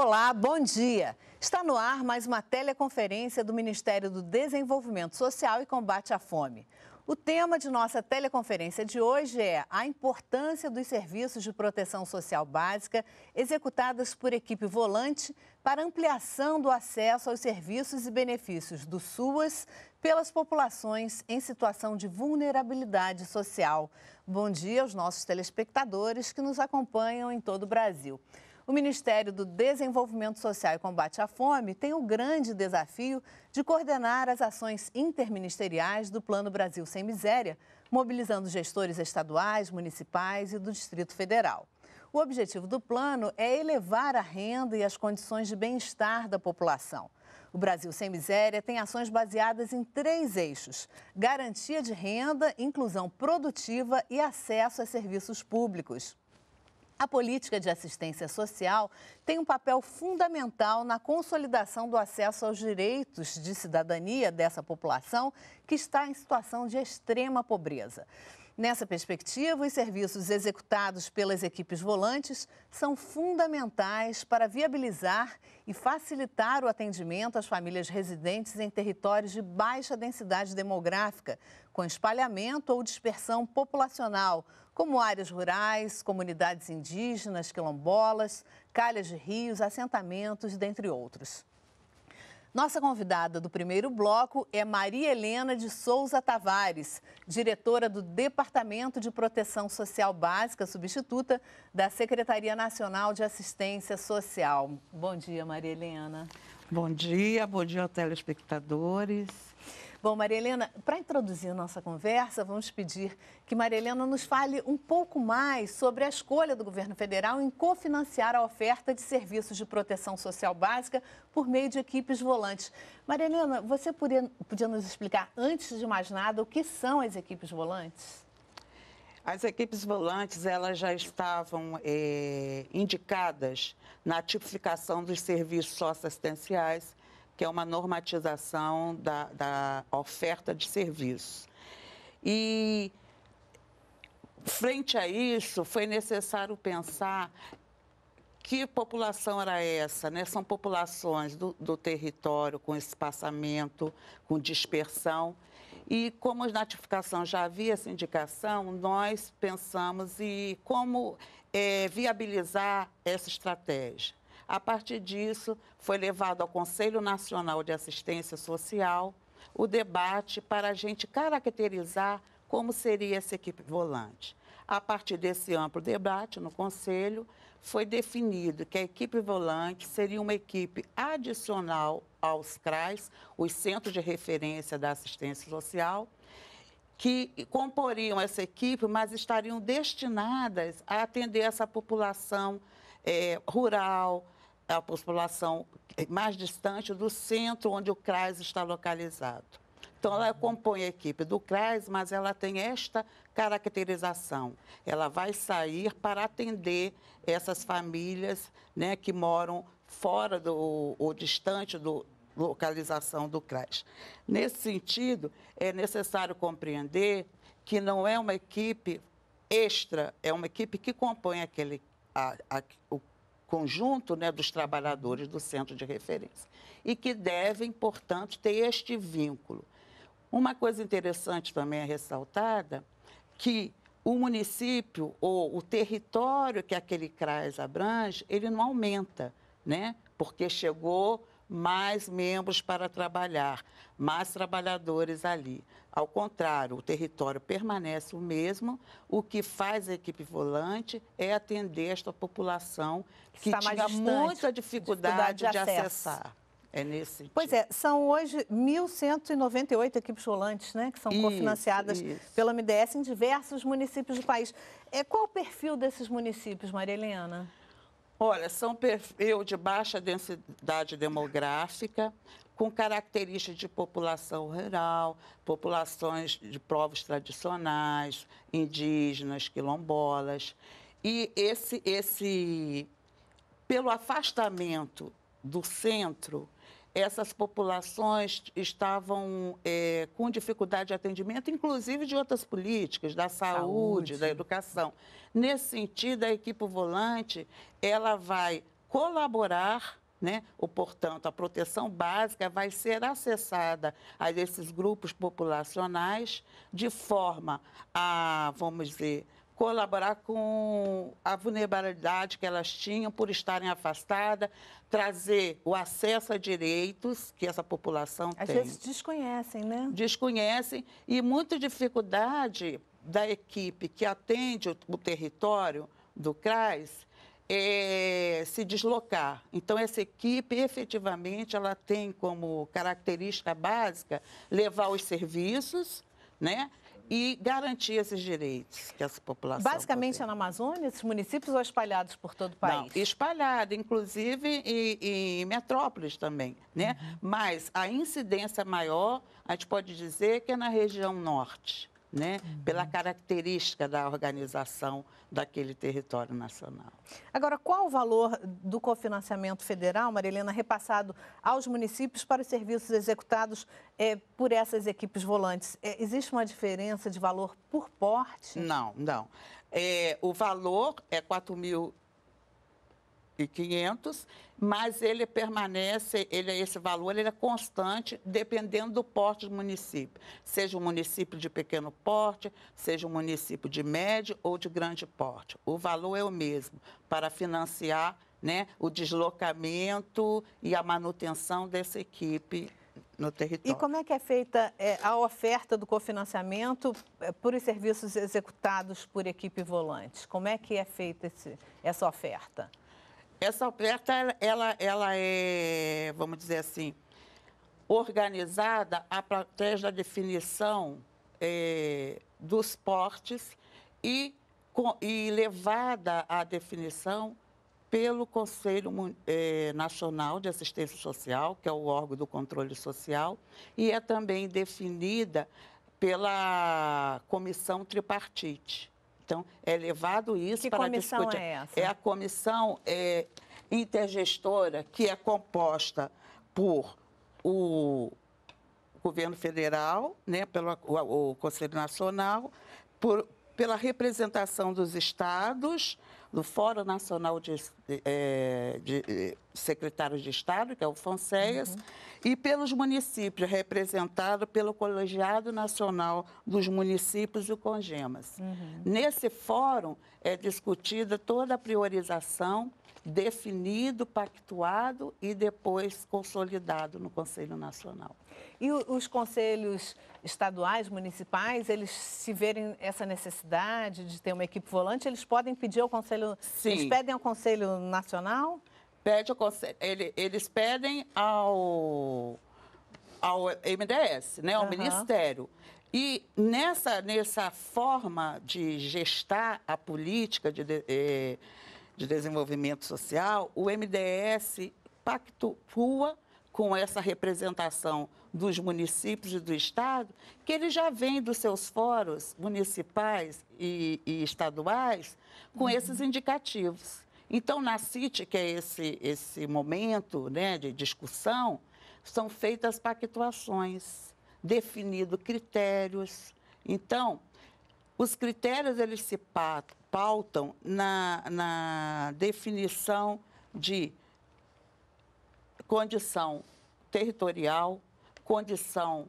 Olá, bom dia. Está no ar mais uma teleconferência do Ministério do Desenvolvimento Social e Combate à Fome. O tema de nossa teleconferência de hoje é a importância dos serviços de proteção social básica executados por equipe volante para ampliação do acesso aos serviços e benefícios do SUAS pelas populações em situação de vulnerabilidade social. Bom dia aos nossos telespectadores que nos acompanham em todo o Brasil. O Ministério do Desenvolvimento Social e Combate à Fome tem o grande desafio de coordenar as ações interministeriais do Plano Brasil Sem Miséria, mobilizando gestores estaduais, municipais e do Distrito Federal. O objetivo do plano é elevar a renda e as condições de bem-estar da população. O Brasil Sem Miséria tem ações baseadas em três eixos: garantia de renda, inclusão produtiva e acesso a serviços públicos. A política de assistência social tem um papel fundamental na consolidação do acesso aos direitos de cidadania dessa população que está em situação de extrema pobreza. Nessa perspectiva, os serviços executados pelas equipes volantes são fundamentais para viabilizar e facilitar o atendimento às famílias residentes em territórios de baixa densidade demográfica, com espalhamento ou dispersão populacional, como áreas rurais, comunidades indígenas, quilombolas, calhas de rios, assentamentos, dentre outros. Nossa convidada do primeiro bloco é Maria Helena de Souza Tavares, diretora do Departamento de Proteção Social Básica, substituta da Secretaria Nacional de Assistência Social. Bom dia, Maria Helena. Bom dia, bom dia, telespectadores. Bom, Maria Helena, para introduzir nossa conversa, vamos pedir que Maria Helena nos fale um pouco mais sobre a escolha do governo federal em cofinanciar a oferta de serviços de proteção social básica por meio de equipes volantes. Maria Helena, você podia, podia nos explicar, antes de mais nada, o que são as equipes volantes? As equipes volantes elas já estavam é, indicadas na tipificação dos serviços socioassistenciais que é uma normatização da, da oferta de serviços. E, frente a isso, foi necessário pensar que população era essa? Né? São populações do, do, território com espaçamento, com dispersão. E como a notificação já havia essa indicação, nós pensamos em como é, viabilizar essa estratégia. A partir disso, foi levado ao Conselho Nacional de Assistência Social o debate para a gente caracterizar como seria essa equipe volante. A partir desse amplo debate no Conselho, foi definido que a equipe volante seria uma equipe adicional aos CRAs, os Centros de Referência da Assistência Social, que comporiam essa equipe, mas estariam destinadas a atender essa população é, rural, a população mais distante do centro onde o CRAS está localizado. Então, ela compõe a equipe do CRAS, mas ela tem esta caracterização. Ela vai sair para atender essas famílias né, que moram fora do, ou distante da localização do CRAS. Nesse sentido, é necessário compreender que não é uma equipe extra, é uma equipe que compõe aquele, a, a, o conjunto né, dos trabalhadores do centro de referência e que devem, portanto, ter este vínculo. Uma coisa interessante também é ressaltada que o município ou o território que aquele CRAS abrange, ele não aumenta, né? Porque chegou mais membros para trabalhar, mais trabalhadores ali. Ao contrário, o território permanece o mesmo. O que faz a equipe volante é atender esta população que Está tinha muita dificuldade, dificuldade de, de acessar. É nesse sentido. Pois é, são hoje 1.198 equipes volantes, né, que são isso, cofinanciadas isso. pela MDS em diversos municípios do país. É, qual o perfil desses municípios, Maria Helena? Olha, são perfil de baixa densidade demográfica, com características de população rural, populações de povos tradicionais, indígenas, quilombolas. E esse, esse pelo afastamento do centro, essas populações estavam é, com dificuldade de atendimento, inclusive de outras políticas, da saúde, saúde, da educação. Nesse sentido, a equipe volante ela vai colaborar né? Ou, portanto, a proteção básica vai ser acessada a esses grupos populacionais de forma a, vamos dizer, colaborar com a vulnerabilidade que elas tinham por estarem afastadas, trazer o acesso a direitos que essa população Às tem. Às vezes desconhecem, né? Desconhecem e muita dificuldade da equipe que atende o, o território do CRAS é, se deslocar. Então, essa equipe, efetivamente, ela tem como característica básica levar os serviços, né? E garantir esses direitos que essa população. Basicamente é na Amazônia, esses municípios ou espalhados por todo o país? Não, espalhado, inclusive em, em metrópoles também, né? Uhum. Mas a incidência maior, a gente pode dizer que é na região norte né? Uhum. pela característica da organização daquele território nacional. Agora, qual o valor do cofinanciamento federal, Marilena, repassado aos municípios para os serviços executados é, por essas equipes volantes? É, existe uma diferença de valor por porte? Não, não. É, o valor é 4 mil 500, mas ele permanece, ele é esse valor, ele é constante, dependendo do porte do município. Seja um município de pequeno porte, seja um município de médio ou de grande porte. O valor é o mesmo para financiar né, o deslocamento e a manutenção dessa equipe no território. E como é que é feita é, a oferta do cofinanciamento é, por os serviços executados por equipe volante? Como é que é feita esse, essa oferta? Essa oferta, ela, ela é, vamos dizer assim, organizada através da definição é, dos portes e, com, e levada à definição pelo Conselho é, Nacional de Assistência Social, que é o órgão do controle social, e é também definida pela comissão tripartite. Então, é levado isso que para comissão discutir. É, essa? é a comissão é, intergestora, que é composta por o governo federal, né, pelo o, o Conselho Nacional, por, pela representação dos estados, do Fórum Nacional de, é, de, de Secretários de Estado, que é o FONSEAS, uhum. e pelos municípios, representado pelo Colegiado Nacional dos Municípios e o CONGEMAS. Uhum. Nesse fórum é discutida toda a priorização definido, pactuado e depois consolidado no Conselho Nacional. E os conselhos estaduais, municipais, eles se verem essa necessidade de ter uma equipe volante, eles podem pedir ao Conselho. Sim. Eles pedem ao Conselho Nacional? Pede ao conselho, ele, eles pedem ao, ao MDS, né, ao uhum. Ministério. E nessa, nessa forma de gestar a política de, de, eh, de Desenvolvimento Social, o MDS pactua com essa representação dos municípios e do Estado, que ele já vem dos seus fóruns municipais e, e estaduais com uhum. esses indicativos. Então, na CIT, que é esse, esse momento né, de discussão, são feitas pactuações, definidos critérios. Então, os critérios eles se pautam na, na definição de condição territorial, condição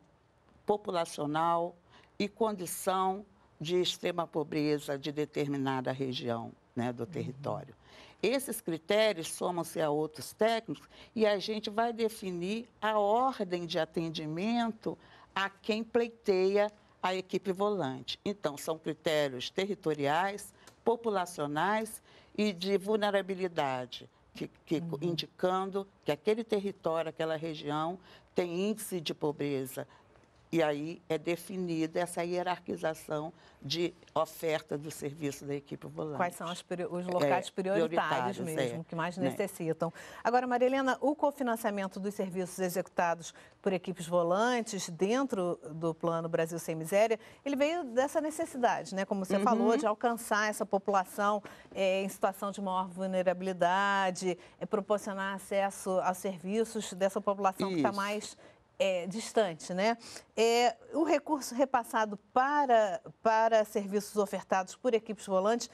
populacional e condição de extrema pobreza de determinada região né, do uhum. território. Esses critérios somam-se a outros técnicos e a gente vai definir a ordem de atendimento a quem pleiteia a equipe volante. Então, são critérios territoriais, populacionais e de vulnerabilidade que, que uhum. indicando que aquele território, aquela região tem índice de pobreza e aí é definida essa hierarquização de oferta do serviço da equipe volante. Quais são os, os locais é, prioritários, prioritários, mesmo, é, que mais né? necessitam. Agora, Marilena, o cofinanciamento dos serviços executados por equipes volantes dentro do Plano Brasil Sem Miséria, ele veio dessa necessidade, né? Como você uhum. falou, de alcançar essa população é, em situação de maior vulnerabilidade, é, proporcionar acesso a serviços dessa população tá Isso. que está mais é, distante, né? É, o recurso repassado para, para serviços ofertados por equipes volantes,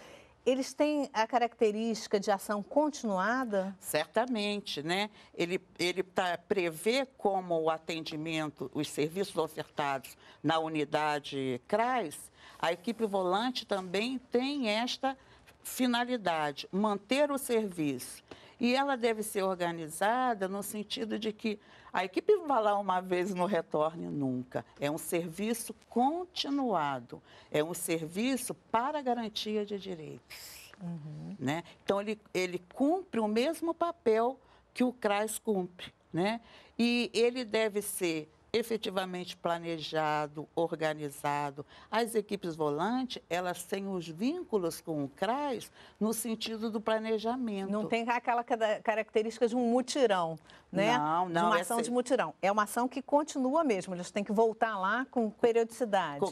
eles têm a característica de ação continuada? Certamente, né? Ele, ele tá, prevê como o atendimento, os serviços ofertados na unidade CRAS, a equipe volante também tem esta finalidade, manter o serviço. E ela deve ser organizada no sentido de que a equipe vai lá uma vez e não retorne nunca. É um serviço continuado, é um serviço para garantia de direitos. Uhum. Né? Então, ele, ele cumpre o mesmo papel que o CRAS cumpre. Né? E ele deve ser efetivamente planejado, organizado. As equipes volantes, elas têm os vínculos com o CRAS no sentido do planejamento. Não tem aquela característica de um mutirão, né? Não, não. De uma ação de mutirão. É uma ação que continua mesmo, eles têm que voltar lá com periodicidade.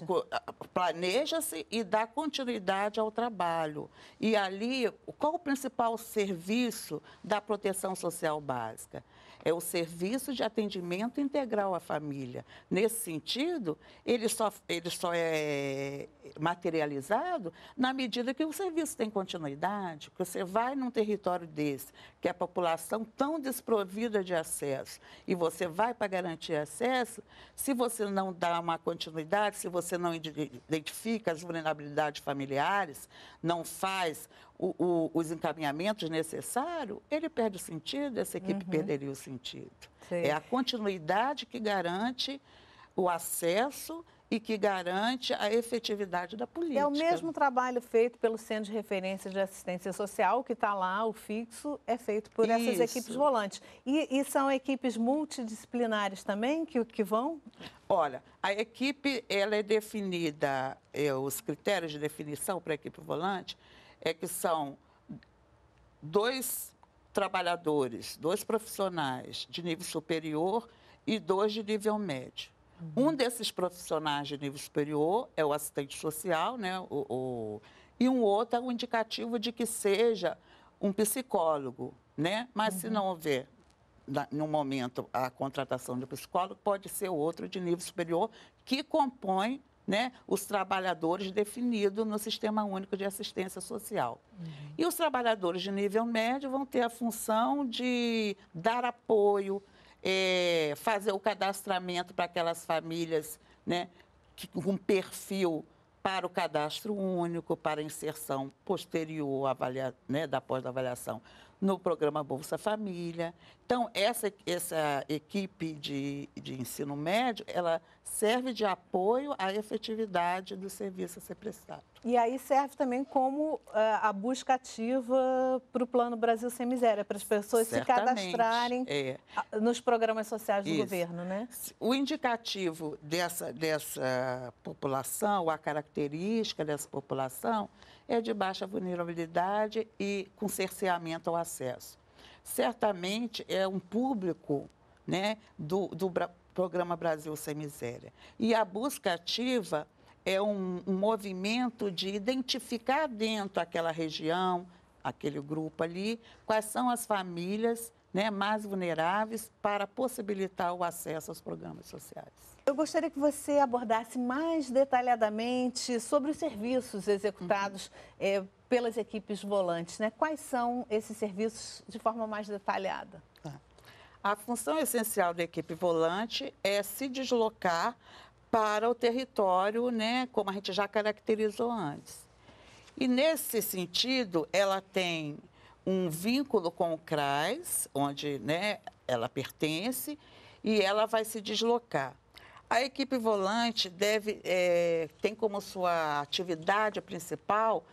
Planeja-se e dá continuidade ao trabalho. E ali, qual o principal serviço da proteção social básica? É o serviço de atendimento integral à família. Nesse sentido, ele só, ele só é materializado na medida que o serviço tem continuidade, que você vai num território desse, que é a população tão desprovida de acesso, e você vai para garantir acesso, se você não dá uma continuidade, se você não identifica as vulnerabilidades familiares, não faz o, o, os encaminhamentos necessários, ele perde o sentido, essa equipe uhum. perderia o sentido. Sim. É a continuidade que garante o acesso e que garante a efetividade da política. É o mesmo trabalho feito pelo Centro de Referência de Assistência Social, que está lá, o fixo, é feito por essas Isso. equipes volantes. E, e, são equipes multidisciplinares também que, que vão? Olha, a equipe ela é definida, é, os critérios de definição para a equipe volante, é que são dois trabalhadores, dois profissionais de nível superior e dois de nível médio. Uhum. Um desses profissionais de nível superior é o assistente social, né? O, o, e um outro é o indicativo de que seja um psicólogo, né? Mas uhum. se não houver no momento a contratação de psicólogo, pode ser outro de nível superior que compõe né, os trabalhadores definidos no Sistema Único de Assistência Social. Uhum. E os trabalhadores de nível médio vão ter a função de dar apoio, é, fazer o cadastramento para aquelas famílias né, que, com perfil para o cadastro único, para a inserção posterior avalia, né, da pós-avaliação no programa Bolsa Família. Então, essa, essa equipe de, de ensino médio, ela serve de apoio à efetividade do serviço a ser prestado. E aí serve também como uh, a busca ativa para o Plano Brasil Sem Miséria, para as pessoas Certamente, se cadastrarem é. nos programas sociais do Isso. governo, né? O indicativo dessa, dessa população, a característica dessa população, é de baixa vulnerabilidade e com cerceamento ao acesso. Certamente é um público né, do, do Programa Brasil Sem Miséria. E a busca ativa é um, um movimento de identificar dentro daquela região, aquele grupo ali, quais são as famílias né, mais vulneráveis para possibilitar o acesso aos programas sociais. Eu gostaria que você abordasse mais detalhadamente sobre os serviços executados uhum. é, pelas equipes volantes. Né? Quais são esses serviços de forma mais detalhada? Tá. A função essencial da equipe volante é se deslocar para o território, né, como a gente já caracterizou antes. E nesse sentido, ela tem um vínculo com o CRAS, onde né, ela pertence, e ela vai se deslocar. A equipe volante deve, é, tem como sua atividade principal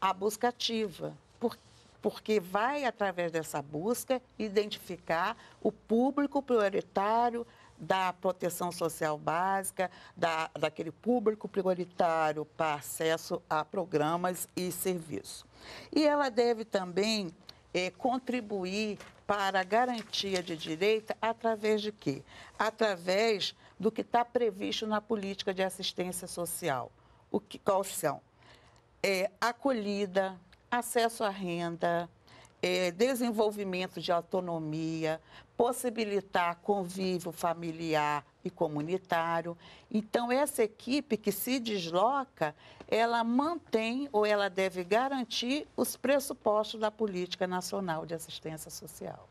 a busca ativa, por, porque vai, através dessa busca, identificar o público prioritário da proteção social básica, da, daquele público prioritário para acesso a programas e serviços. E ela deve também é, contribuir para a garantia de direito através de quê? Através do que está previsto na política de assistência social. O que, quais são? É, acolhida, acesso à renda, é, desenvolvimento de autonomia, possibilitar convívio familiar e comunitário. Então, essa equipe que se desloca, ela mantém ou ela deve garantir os pressupostos da Política Nacional de Assistência Social.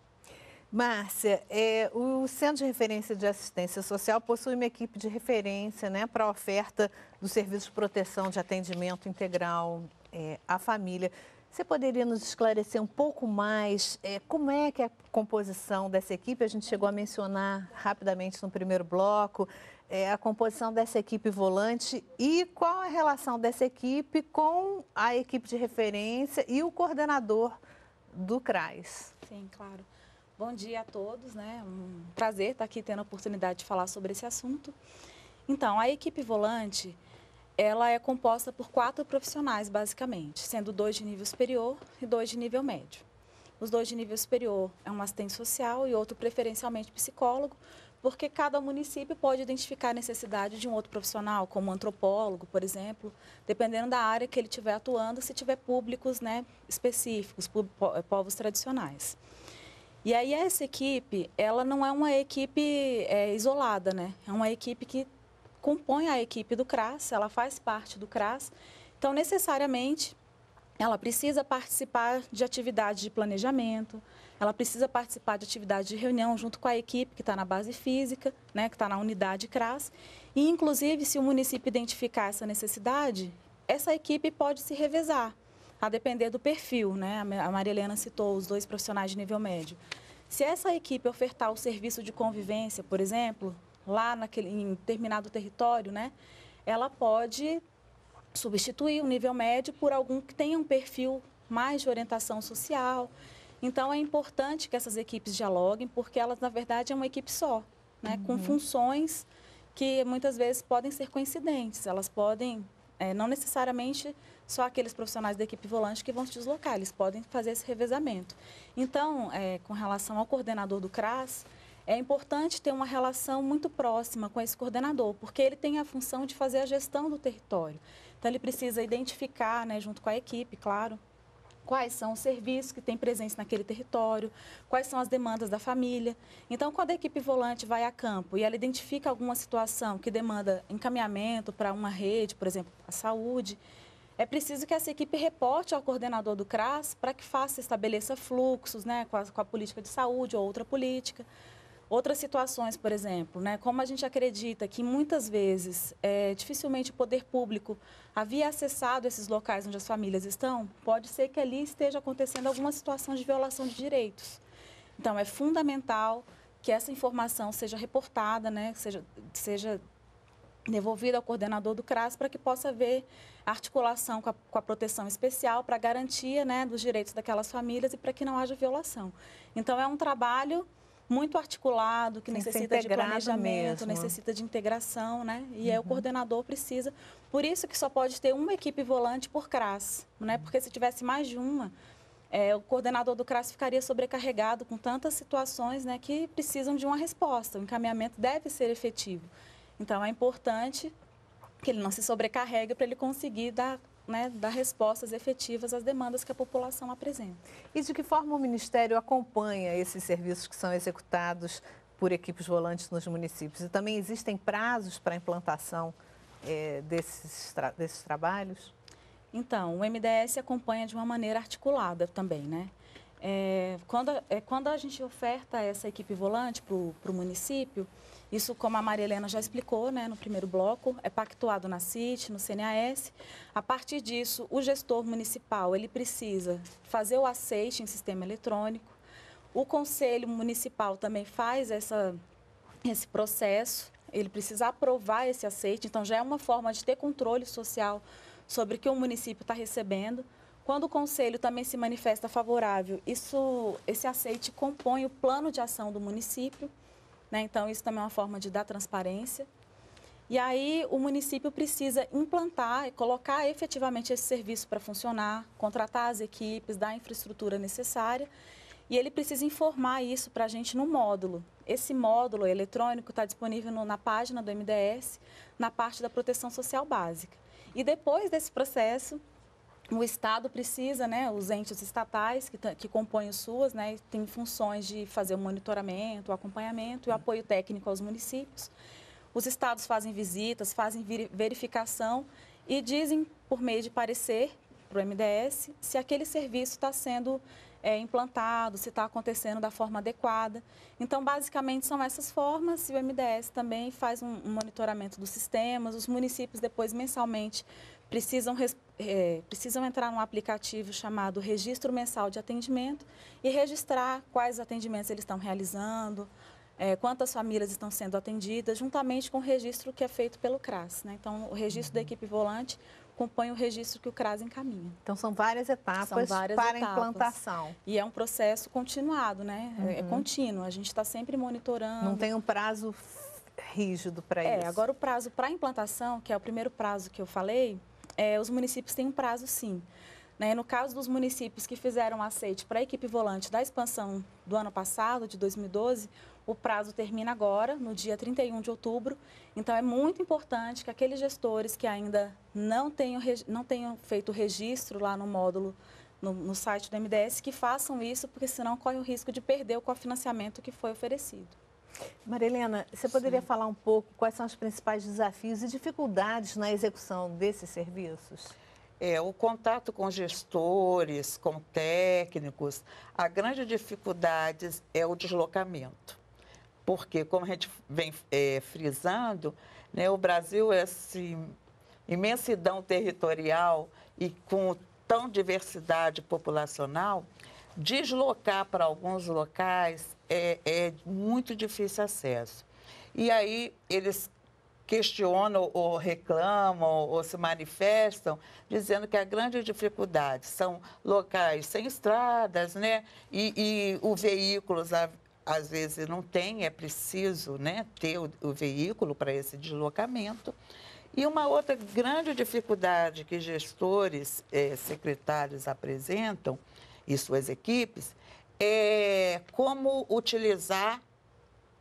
Márcia, é, o Centro de Referência de Assistência Social possui uma equipe de referência né, para a oferta do serviço de proteção de atendimento integral é, à família. Você poderia nos esclarecer um pouco mais é, como é que é a composição dessa equipe? A gente chegou a mencionar rapidamente no primeiro bloco é, a composição dessa equipe volante e qual a relação dessa equipe com a equipe de referência e o coordenador do CRAS. Sim, claro. Bom dia a todos, né? Um prazer estar aqui tendo a oportunidade de falar sobre esse assunto. Então, a equipe volante ela é composta por quatro profissionais, basicamente, sendo dois de nível superior e dois de nível médio. Os dois de nível superior é um assistente social e outro preferencialmente psicólogo, porque cada município pode identificar a necessidade de um outro profissional, como um antropólogo, por exemplo, dependendo da área que ele estiver atuando, se tiver públicos né, específicos, povos tradicionais. E aí essa equipe, ela não é uma equipe é, isolada, né? É uma equipe que compõe a equipe do CRAS, ela faz parte do CRAS. Então, necessariamente, ela precisa participar de atividades de planejamento, ela precisa participar de atividades de reunião junto com a equipe que está na base física, né, que está na unidade CRAS. E, inclusive, se o município identificar essa necessidade, essa equipe pode se revezar, a depender do perfil. Né? A Maria Helena citou os dois profissionais de nível médio. Se essa equipe ofertar o serviço de convivência, por exemplo, lá naquele, em determinado território, né, ela pode substituir o nível médio por algum que tenha um perfil mais de orientação social. Então, é importante que essas equipes dialoguem, porque elas, na verdade, é uma equipe só, né, uhum. com funções que muitas vezes podem ser coincidentes. Elas podem, é, não necessariamente só aqueles profissionais da equipe volante que vão se deslocar, eles podem fazer esse revezamento. Então, é, com relação ao coordenador do CRAS, é importante ter uma relação muito próxima com esse coordenador, porque ele tem a função de fazer a gestão do território. Então, ele precisa identificar, né, junto com a equipe, claro, quais são os serviços que têm presença naquele território, quais são as demandas da família. Então, quando a equipe volante vai a campo e ela identifica alguma situação que demanda encaminhamento para uma rede, por exemplo, a saúde, é preciso que essa equipe reporte ao coordenador do CRAS para que faça, estabeleça fluxos né, com, a, com a política de saúde ou outra política. Outras situações, por exemplo, né, como a gente acredita que muitas vezes é, dificilmente o poder público havia acessado esses locais onde as famílias estão, pode ser que ali esteja acontecendo alguma situação de violação de direitos. Então, é fundamental que essa informação seja reportada, né, seja, seja devolvida ao coordenador do CRAS para que possa haver articulação com a, com a proteção especial para garantia né, dos direitos daquelas famílias e para que não haja violação. Então, é um trabalho muito articulado, que Tem necessita de planejamento, mesmo. necessita de integração, né? E uhum. aí o coordenador precisa. Por isso que só pode ter uma equipe volante por CRAS, né? Porque se tivesse mais de uma, é, o coordenador do CRAS ficaria sobrecarregado com tantas situações né, que precisam de uma resposta. O encaminhamento deve ser efetivo. Então, é importante que ele não se sobrecarregue para ele conseguir dar né, dar respostas efetivas às demandas que a população apresenta. E de que forma o Ministério acompanha esses serviços que são executados por equipes volantes nos municípios? E também existem prazos para a implantação é, desses, tra desses trabalhos? Então, o MDS acompanha de uma maneira articulada também, né? É, quando, é, quando a gente oferta essa equipe volante para o município, isso, como a Maria Helena já explicou né, no primeiro bloco, é pactuado na CIT, no CNAS. A partir disso, o gestor municipal ele precisa fazer o aceite em sistema eletrônico. O Conselho Municipal também faz essa, esse processo, ele precisa aprovar esse aceite, então já é uma forma de ter controle social sobre o que o município está recebendo. Quando o Conselho também se manifesta favorável, isso, esse aceite compõe o plano de ação do município Né? Então, isso também é uma forma de dar transparência. E aí, o município precisa implantar e colocar efetivamente esse serviço para funcionar, contratar as equipes, dar a infraestrutura necessária. E ele precisa informar isso para a gente no módulo. Esse módulo eletrônico está disponível no, na página do MDS, na parte da proteção social básica. E depois desse processo, o Estado precisa, né, os entes estatais que, que compõem o SUAS, né, têm funções de fazer o monitoramento, o acompanhamento e o apoio técnico aos municípios. Os estados fazem visitas, fazem verificação e dizem, por meio de parecer para o MDS, se aquele serviço está sendo é, implantado, se está acontecendo da forma adequada. Então, basicamente, são essas formas e o MDS também faz um, um monitoramento dos sistemas. Os municípios, depois, mensalmente, precisam, é, precisam entrar num aplicativo chamado Registro Mensal de Atendimento e registrar quais atendimentos eles estão realizando, é, quantas famílias estão sendo atendidas, juntamente com o registro que é feito pelo CRAS. Né? Então, o registro da equipe volante acompanha o registro que o CRAS encaminha. Então, são várias etapas são várias para etapas. a implantação. E é um processo continuado, né? É, é uhum. É contínuo, a gente está sempre monitorando. Não tem um prazo rígido para é, isso? É, agora o prazo para a implantação, que é o primeiro prazo que eu falei, é, os municípios têm um prazo sim. Né? No caso dos municípios que fizeram aceite para a equipe volante da expansão do ano passado, de 2012, o prazo termina agora, no dia 31 de outubro. Então, é muito importante que aqueles gestores que ainda não tenham, não tenham feito o registro lá no módulo, no, no site do MDS, que façam isso, porque senão corre o risco de perder o cofinanciamento que foi oferecido. Marilena, você poderia Sim. falar um pouco quais são os principais desafios e dificuldades na execução desses serviços? É, o contato com gestores, com técnicos, a grande dificuldade é o deslocamento porque, como a gente vem é, frisando, né, o Brasil é assim, imensidão territorial e com tão diversidade populacional, deslocar para alguns locais é, é muito difícil acesso. E aí eles questionam ou reclamam ou se manifestam dizendo que a grande dificuldade são locais sem estradas, né? E, e os veículos às vezes não tem, é preciso né, ter o, o veículo para esse deslocamento. E uma outra grande dificuldade que gestores, eh, secretários apresentam e suas equipes é como utilizar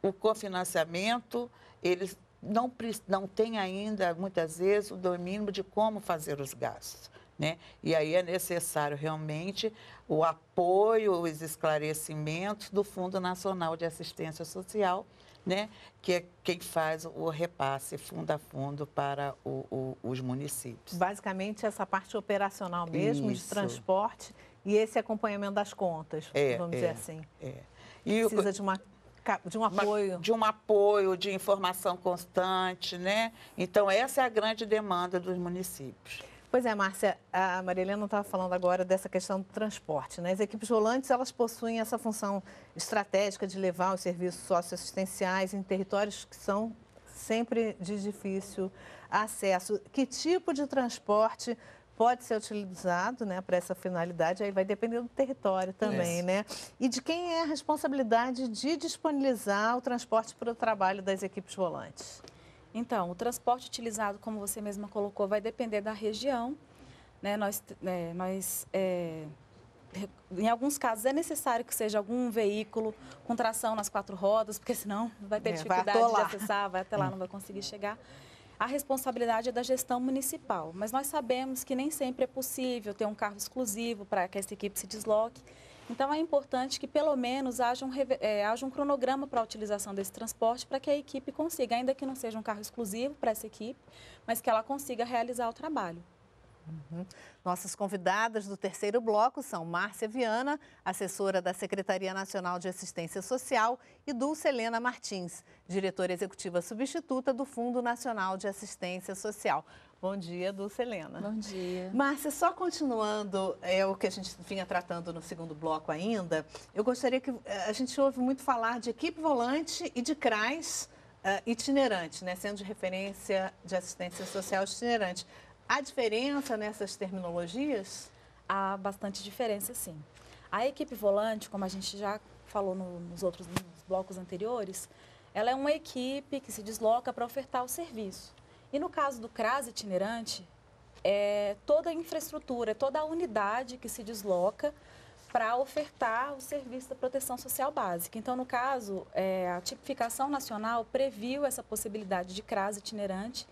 o cofinanciamento. Eles não, não têm ainda, muitas vezes, o domínio de como fazer os gastos. Né? E aí é necessário realmente o apoio, os esclarecimentos do Fundo Nacional de Assistência Social, né? que é quem faz o repasse fundo a fundo para o, o, os municípios. Basicamente, essa parte operacional mesmo, Isso. de transporte e esse acompanhamento das contas, é, vamos é, dizer assim. É. E Precisa o, de uma de um apoio. De um apoio, de informação constante, né? Então, essa é a grande demanda dos municípios. Pois é, Márcia, a Marilena estava falando agora dessa questão do transporte. Né? As equipes volantes, elas possuem essa função estratégica de levar os serviços socioassistenciais em territórios que são sempre de difícil acesso. Que tipo de transporte pode ser utilizado né, para essa finalidade? Aí vai depender do território também, né? E de quem é a responsabilidade de disponibilizar o transporte para o trabalho das equipes volantes? Então, o transporte utilizado, como você mesma colocou, vai depender da região. Né? Nós, é, nós é, em alguns casos é necessário que seja algum veículo com tração nas quatro rodas, porque senão vai ter é, dificuldade vai de acessar, vai até lá, não vai conseguir chegar. A responsabilidade é da gestão municipal, mas nós sabemos que nem sempre é possível ter um carro exclusivo para que essa equipe se desloque. Então, é importante que, pelo menos, haja um, é, haja um cronograma para a utilização desse transporte para que a equipe consiga, ainda que não seja um carro exclusivo para essa equipe, mas que ela consiga realizar o trabalho. Uhum. Nossas convidadas do terceiro bloco são Márcia Viana, assessora da Secretaria Nacional de Assistência Social, e Dulce Helena Martins, diretora executiva substituta do Fundo Nacional de Assistência Social. Bom dia, Dulce Helena. Bom dia. Márcia, só continuando é, o que a gente vinha tratando no segundo bloco ainda, eu gostaria que eh, a gente ouve muito falar de equipe volante e de CRAS uh, itinerante, né, sendo de referência de assistência social itinerante. Há diferença nessas terminologias? Há bastante diferença, sim. A equipe volante, como a gente já falou no, nos outros nos blocos anteriores, ela é uma equipe que se desloca para ofertar o serviço. E no caso do CRAS itinerante, é toda a infraestrutura, toda a unidade que se desloca para ofertar o serviço da proteção social básica. Então, no caso, é, a tipificação nacional previu essa possibilidade de CRAS itinerante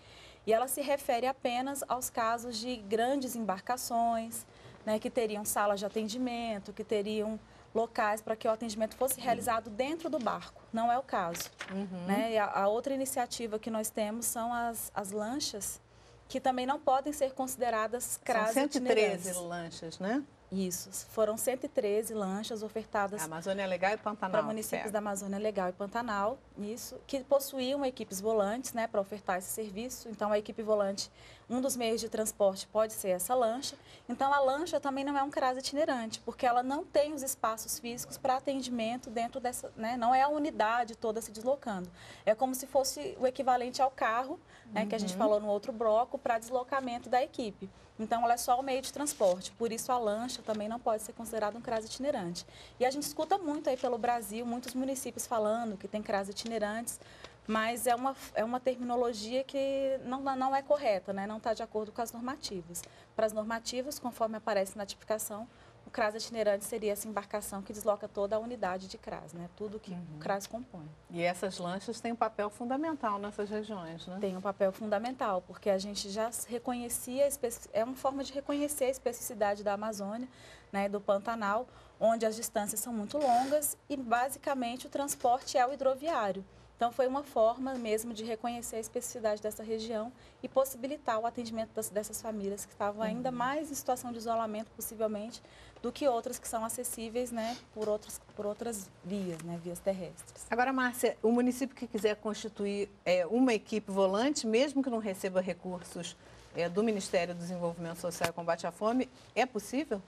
e ela se refere apenas aos casos de grandes embarcações, né, que teriam salas de atendimento, que teriam locais para que o atendimento fosse realizado dentro do barco. Não é o caso. Uhum. Né? E a, a, outra iniciativa que nós temos são as, as lanchas, que também não podem ser consideradas CRAS São 113 lanchas, né? Isso, foram 113 lanchas ofertadas. Amazônia Legal e Pantanal. Para municípios da Amazônia Legal e Pantanal, isso, que possuíam equipes volantes, né, para ofertar esse serviço. Então, a equipe volante, um dos meios de transporte pode ser essa lancha. Então, a lancha também não é um CRAS itinerante, porque ela não tem os espaços físicos para atendimento dentro dessa, né, não é a unidade toda se deslocando. É como se fosse o equivalente ao carro, né, uhum. que a gente uhum. falou no outro bloco, para deslocamento da equipe. Então, ela é só o meio de transporte. Por isso, a lancha também não pode ser considerada um CRAS itinerante. E a gente escuta muito aí pelo Brasil, muitos municípios falando que tem CRAS itinerantes, mas é uma, é uma terminologia que não, não é correta, né? não está de acordo com as normativas. Para as normativas, conforme aparece na tipificação, o CRAS itinerante seria essa embarcação que desloca toda a unidade de CRAS, né? Tudo que uhum. o CRAS compõe. E essas lanchas têm um papel fundamental nessas regiões, né? Tem um papel fundamental, porque a gente já reconhecia, é uma forma de reconhecer a especificidade da Amazônia, né, do Pantanal, onde as distâncias são muito longas e basicamente o transporte é o hidroviário. Então, foi uma forma mesmo de reconhecer a especificidade dessa região e possibilitar o atendimento das, dessas famílias que estavam ainda uhum. mais em situação de isolamento, possivelmente, do que outras que são acessíveis né, por, outros, por outras vias, né, vias terrestres. Agora, Márcia, o município que quiser constituir é, uma equipe volante, mesmo que não receba recursos é, do Ministério do Desenvolvimento Social e Combate à Fome, é possível?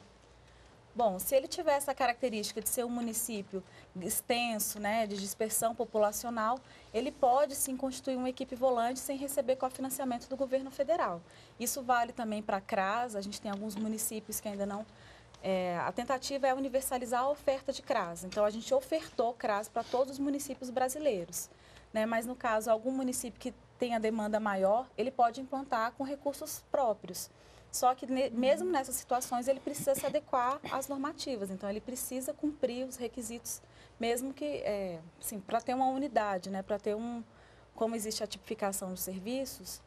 Bom, se ele tiver essa característica de ser um município extenso, né, de dispersão populacional, ele pode sim constituir uma equipe volante sem receber cofinanciamento do governo federal. Isso vale também para a CRAS, a gente tem alguns municípios que ainda não... É, a tentativa é universalizar a oferta de CRAS. Então, a gente ofertou CRAS para todos os municípios brasileiros. Né? Mas, no caso, algum município que tenha demanda maior, ele pode implantar com recursos próprios. Só que mesmo nessas situações ele precisa se adequar às normativas, então ele precisa cumprir os requisitos, mesmo que, é, assim, para ter uma unidade, né, para ter um, como existe a tipificação dos serviços,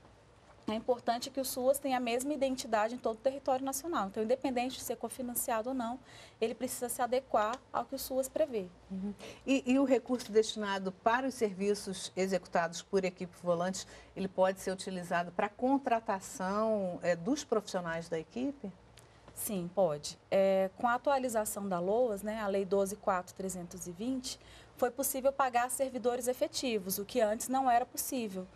é importante que o SUAS tenha a mesma identidade em todo o território nacional. Então, independente de ser cofinanciado ou não, ele precisa se adequar ao que o SUAS prevê. Uhum. E, e, o recurso destinado para os serviços executados por equipe volantes, ele pode ser utilizado para contratação é, dos profissionais da equipe? Sim, pode. É, com a atualização da LOAS, né, a Lei 12.4.320, foi possível pagar servidores efetivos, o que antes não era possível.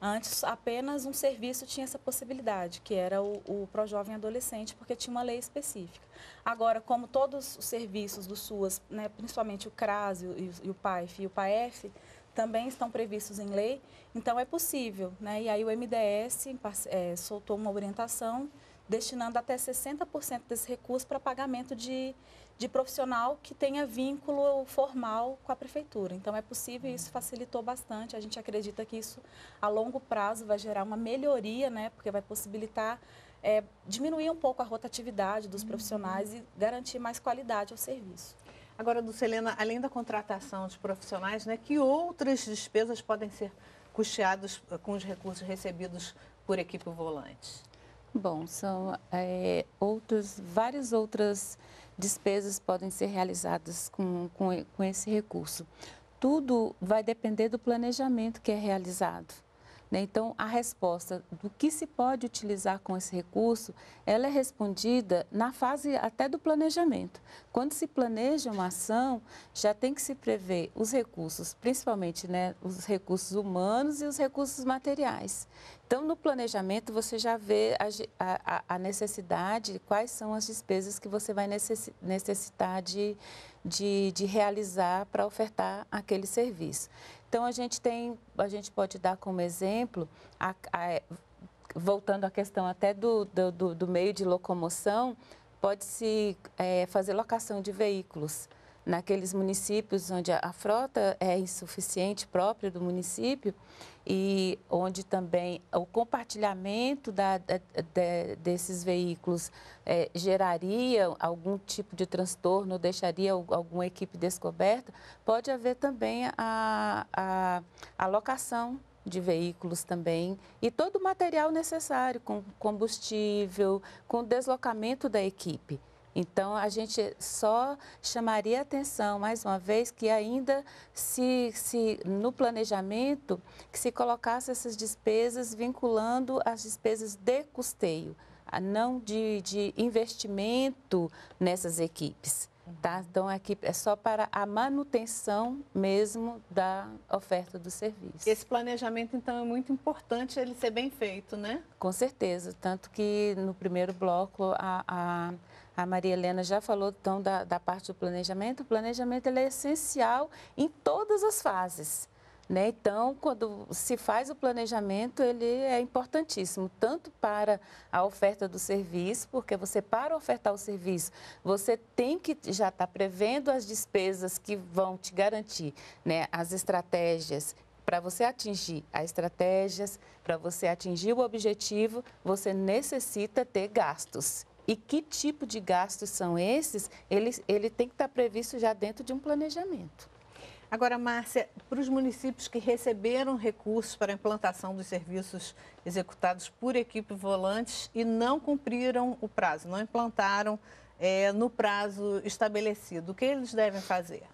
Antes, apenas um serviço tinha essa possibilidade, que era o, o Projovem Adolescente, porque tinha uma lei específica. Agora, como todos os serviços do SUAS, né, principalmente o CRAS e o, e o PAIF e o PAEF, também estão previstos em lei, então é possível. Né? E aí o MDS é, soltou uma orientação destinando até 60% desse recurso para pagamento de, de profissional que tenha vínculo formal com a prefeitura. Então, é possível isso facilitou bastante. A gente acredita que isso, a longo prazo, vai gerar uma melhoria, né? porque vai possibilitar é, diminuir um pouco a rotatividade dos profissionais e garantir mais qualidade ao serviço. Agora, Dulcelena, além da contratação de profissionais, né, que outras despesas podem ser custeadas eh, com os recursos recebidos por equipe volante? Bom, são é, outros, várias outras despesas podem ser realizadas com, com, com esse recurso. Tudo vai depender do planejamento que é realizado. Né? Então, a resposta do que se pode utilizar com esse recurso, ela é respondida na fase até do planejamento. Quando se planeja uma ação, já tem que se prever os recursos, principalmente né, os recursos humanos e os recursos materiais. Então, no planejamento, você já vê a, a, a necessidade, quais são as despesas que você vai necessitar de, de, de realizar para ofertar aquele serviço. Então a gente tem, a gente pode dar como exemplo, a, a, voltando à questão até do, do, do meio de locomoção, pode-se é, fazer locação de veículos. Naqueles municípios onde a, a frota é insuficiente própria do município e onde também o compartilhamento da, de, desses veículos é, geraria algum tipo de transtorno, deixaria alguma equipe descoberta, pode haver também a, a alocação de veículos também e todo o material necessário, com combustível, com deslocamento da equipe. Então, a gente só chamaria atenção, mais uma vez, que ainda se, se no planejamento, que se colocasse essas despesas vinculando as despesas de custeio, não de, de investimento nessas equipes. Tá? Então, aqui é só para a manutenção mesmo da oferta do serviço. Esse planejamento, então, é muito importante ele ser bem feito, né? Com certeza. Tanto que no primeiro bloco, a, a, a Maria Helena já falou então da, da parte do planejamento. O planejamento é essencial em todas as fases. Né? Então, quando se faz o planejamento, ele é importantíssimo, tanto para a oferta do serviço, porque você, para ofertar o serviço, você tem que já estar tá prevendo as despesas que vão te garantir né? as estratégias. Para você atingir as estratégias, para você atingir o objetivo, você necessita ter gastos. E que tipo de gastos são esses? Ele, ele tem que estar tá previsto já dentro de um planejamento. Agora, Márcia, para os municípios que receberam recursos para a implantação dos serviços executados por equipe volantes e não cumpriram o prazo, não implantaram é, no prazo estabelecido, o que eles devem fazer?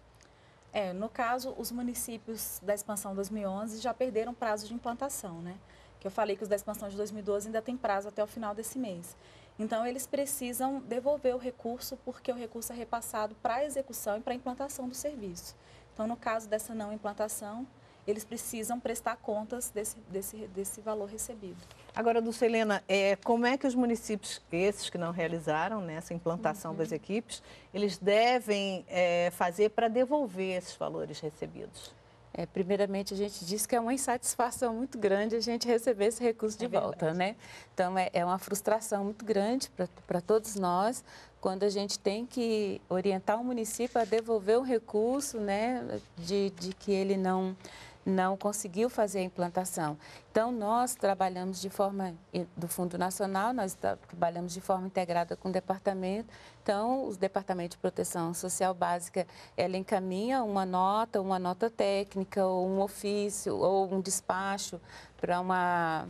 É, no caso, os municípios da expansão 2011 já perderam prazo de implantação, né? Que eu falei que os da expansão de 2012 ainda tem prazo até o final desse mês. Então, eles precisam devolver o recurso porque o recurso é repassado para a execução e para a implantação do serviço. Então, no caso dessa não implantação, eles precisam prestar contas desse, desse, desse valor recebido. Agora, Dulcelena, é, como é que os municípios, esses que não realizaram né, essa implantação uhum. das equipes, eles devem é, fazer para devolver esses valores recebidos? É, primeiramente, a gente diz que é uma insatisfação muito grande a gente receber esse recurso de é volta, né? Então, é, é, uma frustração muito grande para todos nós quando a gente tem que orientar o município a devolver o recurso, né, de, de que ele não não conseguiu fazer a implantação. Então, nós trabalhamos de forma, do Fundo Nacional, nós trabalhamos de forma integrada com o departamento. Então, o Departamento de Proteção Social Básica, ela encaminha uma nota, uma nota técnica, ou um ofício, ou um despacho para uma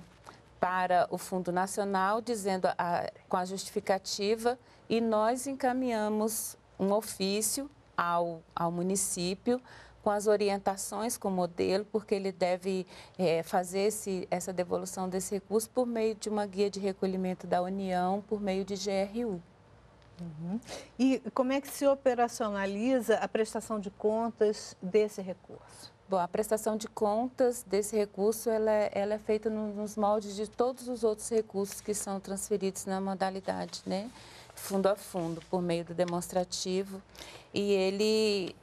para o Fundo Nacional, dizendo a, com a justificativa, e nós encaminhamos um ofício ao, ao município com as orientações com o modelo, porque ele deve é, fazer esse, essa devolução desse recurso por meio de uma guia de recolhimento da União, por meio de GRU. Uhum. E como é que se operacionaliza a prestação de contas desse recurso? Bom, a prestação de contas desse recurso ela é, ela é feita nos moldes de todos os outros recursos que são transferidos na modalidade, né? fundo a fundo, por meio do demonstrativo. E ele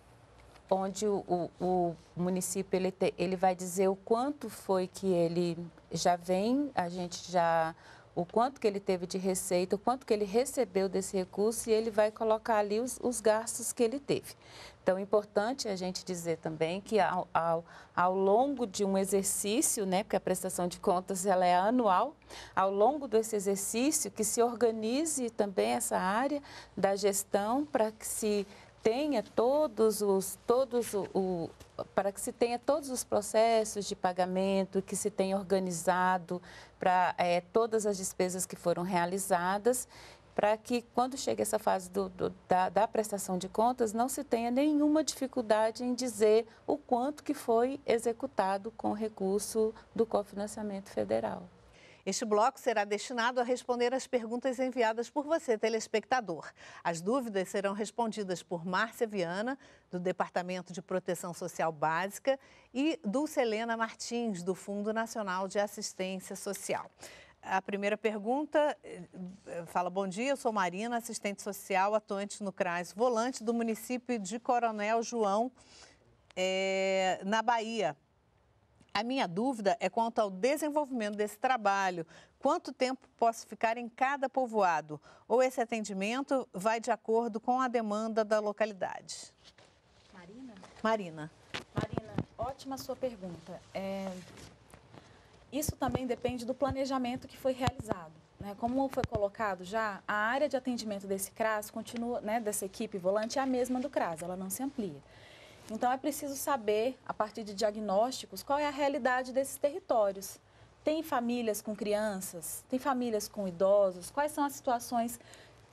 onde o, o, o município ele, te, ele vai dizer o quanto foi que ele já vem, a gente já o quanto que ele teve de receita, o quanto que ele recebeu desse recurso e ele vai colocar ali os, os gastos que ele teve. Então, é importante a gente dizer também que ao, ao, ao, longo de um exercício, né, porque a prestação de contas ela é anual, ao longo desse exercício, que se organize também essa área da gestão para que se tenha todos os, todos o, o, para que se tenha todos os processos de pagamento, que se tenha organizado para é, todas as despesas que foram realizadas, para que quando chegue essa fase do, do, da, da prestação de contas, não se tenha nenhuma dificuldade em dizer o quanto que foi executado com recurso do cofinanciamento federal. Este bloco será destinado a responder as perguntas enviadas por você, telespectador. As dúvidas serão respondidas por Márcia Viana, do Departamento de Proteção Social Básica, e Dulcelena Martins, do Fundo Nacional de Assistência Social. A primeira pergunta eh, fala: Bom dia, eu sou Marina, assistente social, atuante no CRAS Volante do município de Coronel João, é, na Bahia. A minha dúvida é quanto ao desenvolvimento desse trabalho. Quanto tempo posso ficar em cada povoado? Ou esse atendimento vai de acordo com a demanda da localidade? Marina. Marina, ótima sua pergunta. É... Isso também depende do planejamento que foi realizado. Né? Como foi colocado já, a área de atendimento desse CRAS continua, né, dessa equipe volante, é a mesma do CRAS, ela não se amplia. Então, é preciso saber, a partir de diagnósticos, qual é a realidade desses territórios. Tem famílias com crianças? Tem famílias com idosos? Quais são as situações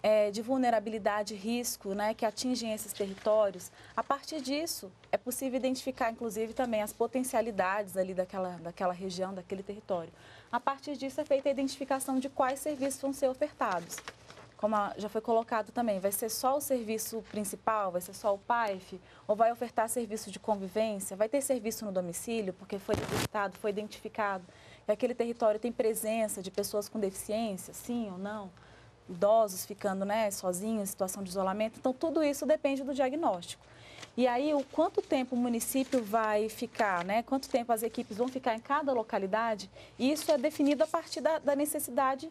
é, de vulnerabilidade e risco né, que atingem esses territórios? A partir disso, é possível identificar, inclusive, também as potencialidades ali daquela, daquela região, daquele território. A partir disso, é feita a identificação de quais serviços vão ser ofertados como já foi colocado também, vai ser só o serviço principal, vai ser só o PAIF, ou vai ofertar serviço de convivência, vai ter serviço no domicílio, porque foi detectado, foi identificado que aquele território tem presença de pessoas com deficiência, sim ou não, idosos ficando né, sozinhos situação de isolamento. Então, tudo isso depende do diagnóstico. E aí, o quanto tempo o município vai ficar, né? Quanto tempo as equipes vão ficar em cada localidade, isso é definido a partir da, da necessidade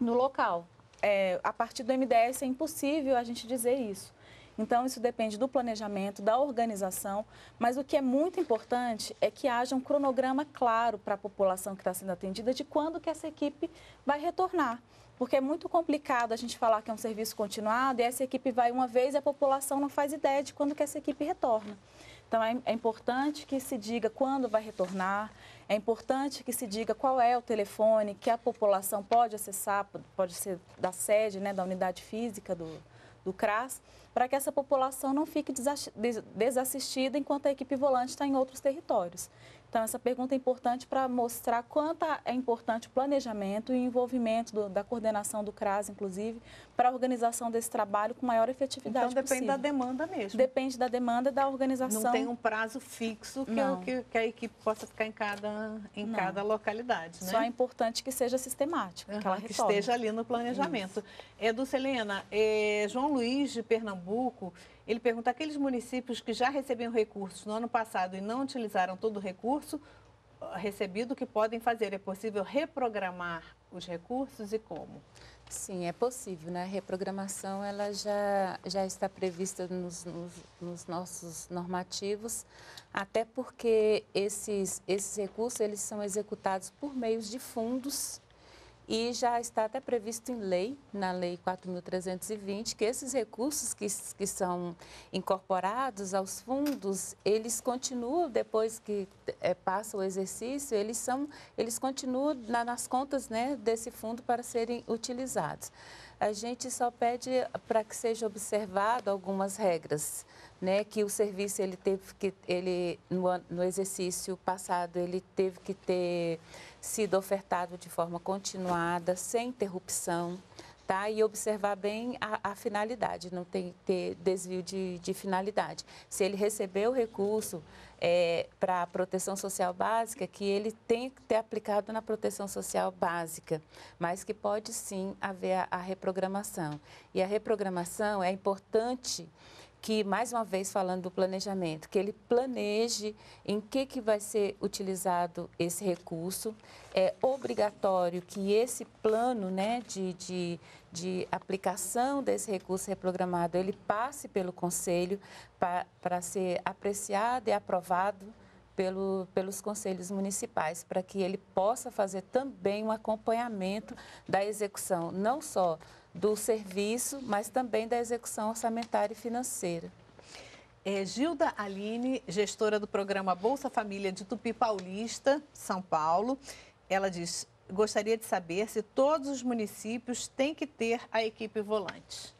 no local é, a partir do MDS é impossível a gente dizer isso. Então, isso depende do planejamento, da organização, mas o que é muito importante é que haja um cronograma claro para a população que está sendo atendida de quando que essa equipe vai retornar. Porque é muito complicado a gente falar que é um serviço continuado e essa equipe vai uma vez e a população não faz ideia de quando que essa equipe retorna. Então, é, é importante que se diga quando vai retornar, é importante que se diga qual é o telefone que a população pode acessar, pode ser da sede, né, da unidade física do, do CRAS, para que essa população não fique desassistida enquanto a equipe volante está em outros territórios. Então, essa pergunta é importante para mostrar quanto é importante o planejamento e o envolvimento do, da coordenação do CRAS, inclusive, para a organização desse trabalho com maior efetividade Então, depende possível. da demanda mesmo. Depende da demanda da organização. Não tem um prazo fixo que, que, que a equipe possa ficar em cada, em cada localidade, né? Só é importante que seja sistemático, uhum, que ela Que esteja ali no planejamento. Isso. É, Dulcelena, é, João Luiz de Pernambuco ele pergunta: aqueles municípios que já recebiam recursos no ano passado e não utilizaram todo o recurso ah, recebido, o que podem fazer? É possível reprogramar os recursos e como? Sim, é possível, né? A reprogramação ela já, já está prevista nos, nos, nos, nossos normativos, até porque esses, esses recursos eles são executados por meios de fundos e já está até previsto em lei, na Lei 4.320, que esses recursos que, que são incorporados aos fundos, eles continuam, depois que é, passa o exercício, eles, são, eles continuam na, nas contas né, desse fundo para serem utilizados. A gente só pede para que seja observado algumas regras, né, que o serviço ele teve que ele no, no exercício passado ele teve que ter sido ofertado de forma continuada, sem interrupção, tá? E observar bem a, a finalidade, não tem ter desvio de, de, finalidade. Se ele recebeu o recurso é, para a proteção social básica, que ele tem que ter aplicado na proteção social básica, mas que pode sim haver a, a reprogramação. E a reprogramação é importante que, mais uma vez falando do planejamento, que ele planeje em que, que vai ser utilizado esse recurso. É obrigatório que esse plano né, de, de, de aplicação desse recurso reprogramado, ele passe pelo Conselho para ser apreciado e aprovado pelo, pelos conselhos municipais, para que ele possa fazer também um acompanhamento da execução, não só do serviço, mas também da execução orçamentária e financeira. É, Gilda Aline, gestora do programa Bolsa Família de Tupi Paulista, São Paulo, ela diz: gostaria de saber se todos os municípios têm que ter a equipe volante.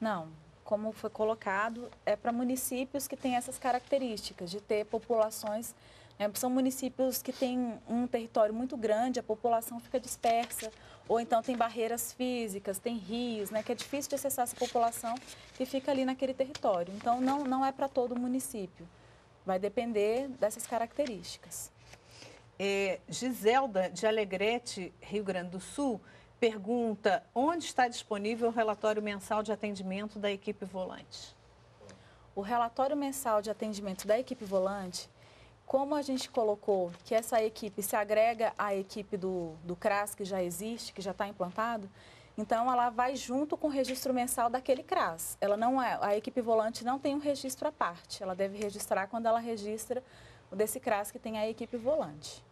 Não, como foi colocado, é para municípios que têm essas características de ter populações. Né, são municípios que têm um território muito grande, a população fica dispersa ou então tem barreiras físicas, tem rios, né, que é difícil de acessar essa população que fica ali naquele território. Então, não, não é para todo município. Vai depender dessas características. É, Giselda, de Alegrete, Rio Grande do Sul, pergunta onde está disponível o relatório mensal de atendimento da equipe volante? O relatório mensal de atendimento da equipe volante como a gente colocou que essa equipe se agrega à equipe do, do CRAS, que já existe, que já está implantado, Então, ela vai junto com o registro mensal daquele CRAS. Ela não é, a equipe volante não tem um registro à parte. Ela deve registrar quando ela registra o desse CRAS que tem a equipe volante.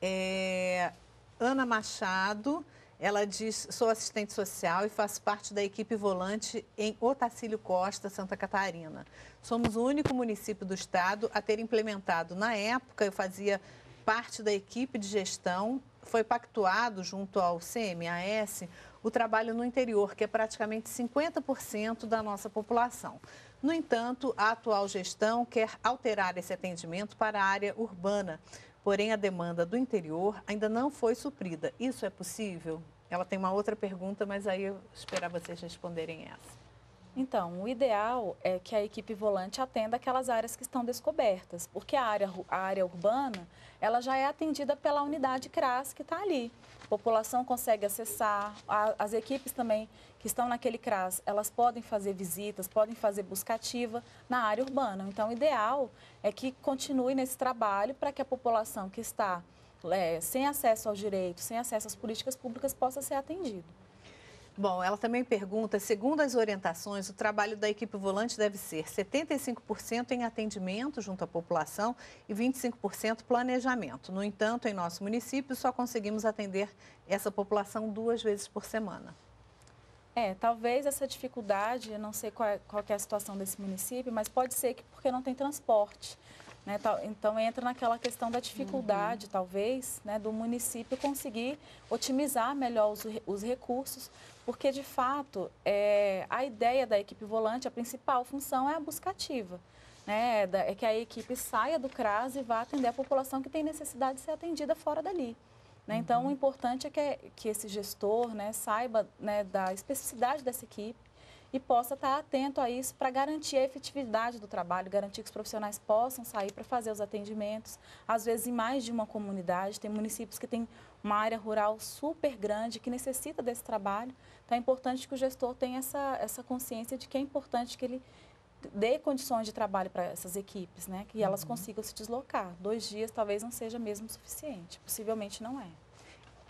É, Ana Machado, ela diz: sou assistente social e faço parte da equipe volante em Otacílio Costa, Santa Catarina. Somos o único município do estado a ter implementado. Na época, eu fazia parte da equipe de gestão. Foi pactuado junto ao CMAS o trabalho no interior, que é praticamente 50% da nossa população. No entanto, a atual gestão quer alterar esse atendimento para a área urbana, porém a demanda do interior ainda não foi suprida. Isso é possível? Ela tem uma outra pergunta, mas aí eu esperar vocês responderem essa. Então, o ideal é que a equipe volante atenda aquelas áreas que estão descobertas, porque a área, a área urbana, ela já é atendida pela unidade CRAS que está ali. A população consegue acessar, a, as equipes também que estão naquele CRAS, elas podem fazer visitas, podem fazer busca ativa na área urbana. Então, o ideal é que continue nesse trabalho para que a população que está é, sem acesso aos direitos, sem acesso às políticas públicas, possa ser atendida. Bom, ela também pergunta, segundo as orientações, o trabalho da equipe volante deve ser 75% em atendimento junto à população e 25% planejamento. No entanto, em nosso município, só conseguimos atender essa população duas vezes por semana. É, talvez essa dificuldade, eu não sei qual é, qual é a situação desse município, mas pode ser que porque não tem transporte. Né? Então, entra naquela questão da dificuldade, uhum. talvez, né, do município conseguir otimizar melhor os, os recursos, porque, de fato, é, a ideia da equipe volante, a principal função é a buscativa. Né, é que a equipe saia do CRAS e vá atender a população que tem necessidade de ser atendida fora dali. Né? Então, uhum. o importante é que, que esse gestor né, saiba né, da especificidade dessa equipe, e possa estar atento a isso para garantir a efetividade do trabalho, garantir que os profissionais possam sair para fazer os atendimentos, às vezes em mais de uma comunidade. Tem municípios que têm uma área rural super grande que necessita desse trabalho. Então é importante que o gestor tenha essa, essa consciência de que é importante que ele dê condições de trabalho para essas equipes, né? que elas uhum. consigam se deslocar. Dois dias talvez não seja mesmo suficiente, possivelmente não é.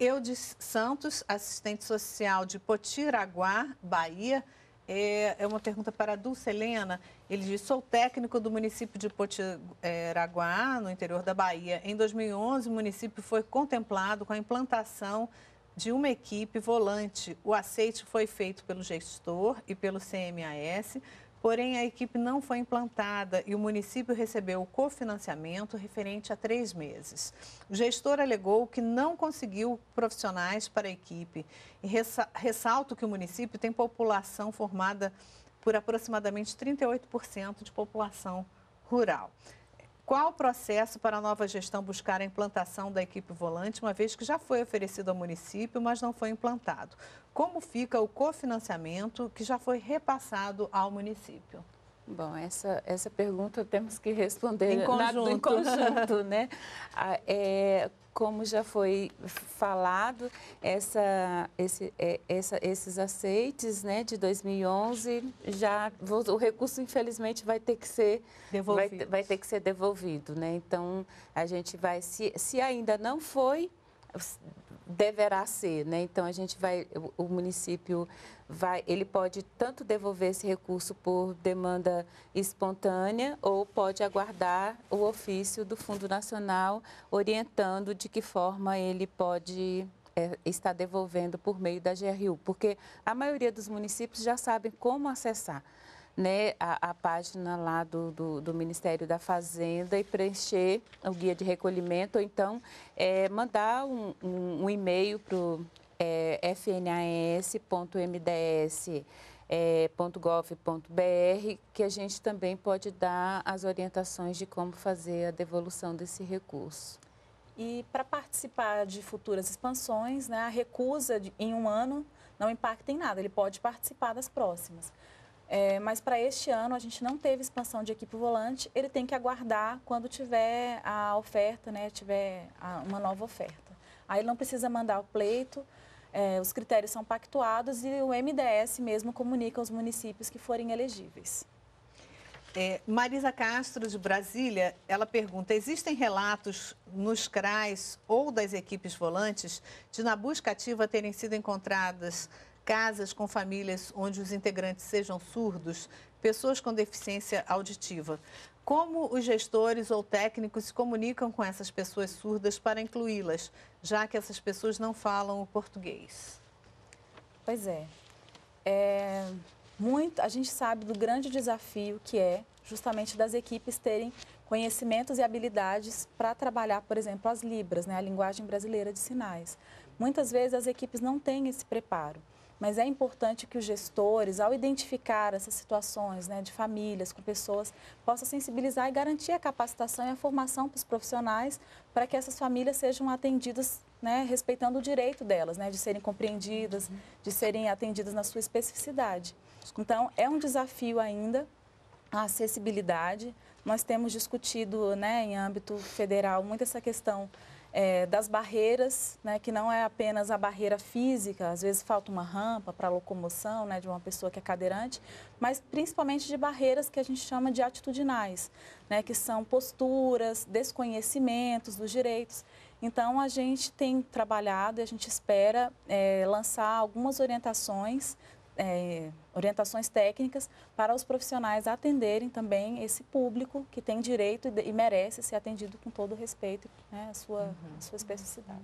Eudes Santos, assistente social de Potiraguá, Bahia, é, é uma pergunta para a Dulce Helena. Ele diz: sou técnico do município de Potiraguá, no interior da Bahia. Em 2011, o município foi contemplado com a implantação de uma equipe volante. O aceite foi feito pelo gestor e pelo CMAS, Porém, a equipe não foi implantada e o município recebeu o cofinanciamento referente a três meses. O gestor alegou que não conseguiu profissionais para a equipe e ressalto que o município tem população formada por aproximadamente 38% de população rural. Qual o processo para a nova gestão buscar a implantação da equipe volante, uma vez que já foi oferecido ao município, mas não foi implantado? Como fica o cofinanciamento que já foi repassado ao município? Bom, essa, essa pergunta temos que responder em conjunto, na, em conjunto né? Ah, é, como já foi falado, essa, esse, é, essa, esses aceites né, de 2011, já, o recurso, infelizmente, vai ter que ser vai, vai, ter que ser devolvido. Né? Então, a gente vai, se, se ainda não foi, deverá ser, né? Então a gente vai, o, município vai, ele pode tanto devolver esse recurso por demanda espontânea ou pode aguardar o ofício do Fundo Nacional orientando de que forma ele pode é, estar devolvendo por meio da GRU, porque a maioria dos municípios já sabem como acessar né, a, a página lá do, do, do, Ministério da Fazenda e preencher o guia de recolhimento, ou então é, mandar um, um, um e-mail para o é. É, que a gente também pode dar as orientações de como fazer a devolução desse recurso. E para participar de futuras expansões, né, a recusa de, em um ano não impacta em nada, ele pode participar das próximas. É, mas para este ano a gente não teve expansão de equipe volante, ele tem que aguardar quando tiver a oferta, né, tiver a, uma nova oferta. Aí não precisa mandar o pleito, é, os critérios são pactuados e o MDS mesmo comunica aos municípios que forem elegíveis. É, Marisa Castro, de Brasília, ela pergunta: existem relatos nos CRAs ou das equipes volantes de na busca ativa terem sido encontradas casas com famílias onde os integrantes sejam surdos, pessoas com deficiência auditiva. Como os gestores ou técnicos se comunicam com essas pessoas surdas para incluí-las, já que essas pessoas não falam o português? Pois é. é muito, a gente sabe do grande desafio que é justamente das equipes terem conhecimentos e habilidades para trabalhar, por exemplo, as libras, né, a linguagem brasileira de sinais. Muitas vezes as equipes não têm esse preparo mas é importante que os gestores, ao identificar essas situações né, de famílias com pessoas, possam sensibilizar e garantir a capacitação e a formação para os profissionais para que essas famílias sejam atendidas né, respeitando o direito delas, né, de serem compreendidas, de serem atendidas na sua especificidade. Então, é um desafio ainda a acessibilidade. Nós temos discutido né, em âmbito federal muito essa questão é, das barreiras, né, que não é apenas a barreira física, às vezes falta uma rampa para locomoção né, de uma pessoa que é cadeirante, mas principalmente de barreiras que a gente chama de atitudinais, né, que são posturas, desconhecimentos dos direitos. Então, a gente tem trabalhado e a gente espera é, lançar algumas orientações é, orientações técnicas para os profissionais atenderem também esse público que tem direito e, merece ser atendido com todo o respeito né, à sua, uhum. à sua especificidade.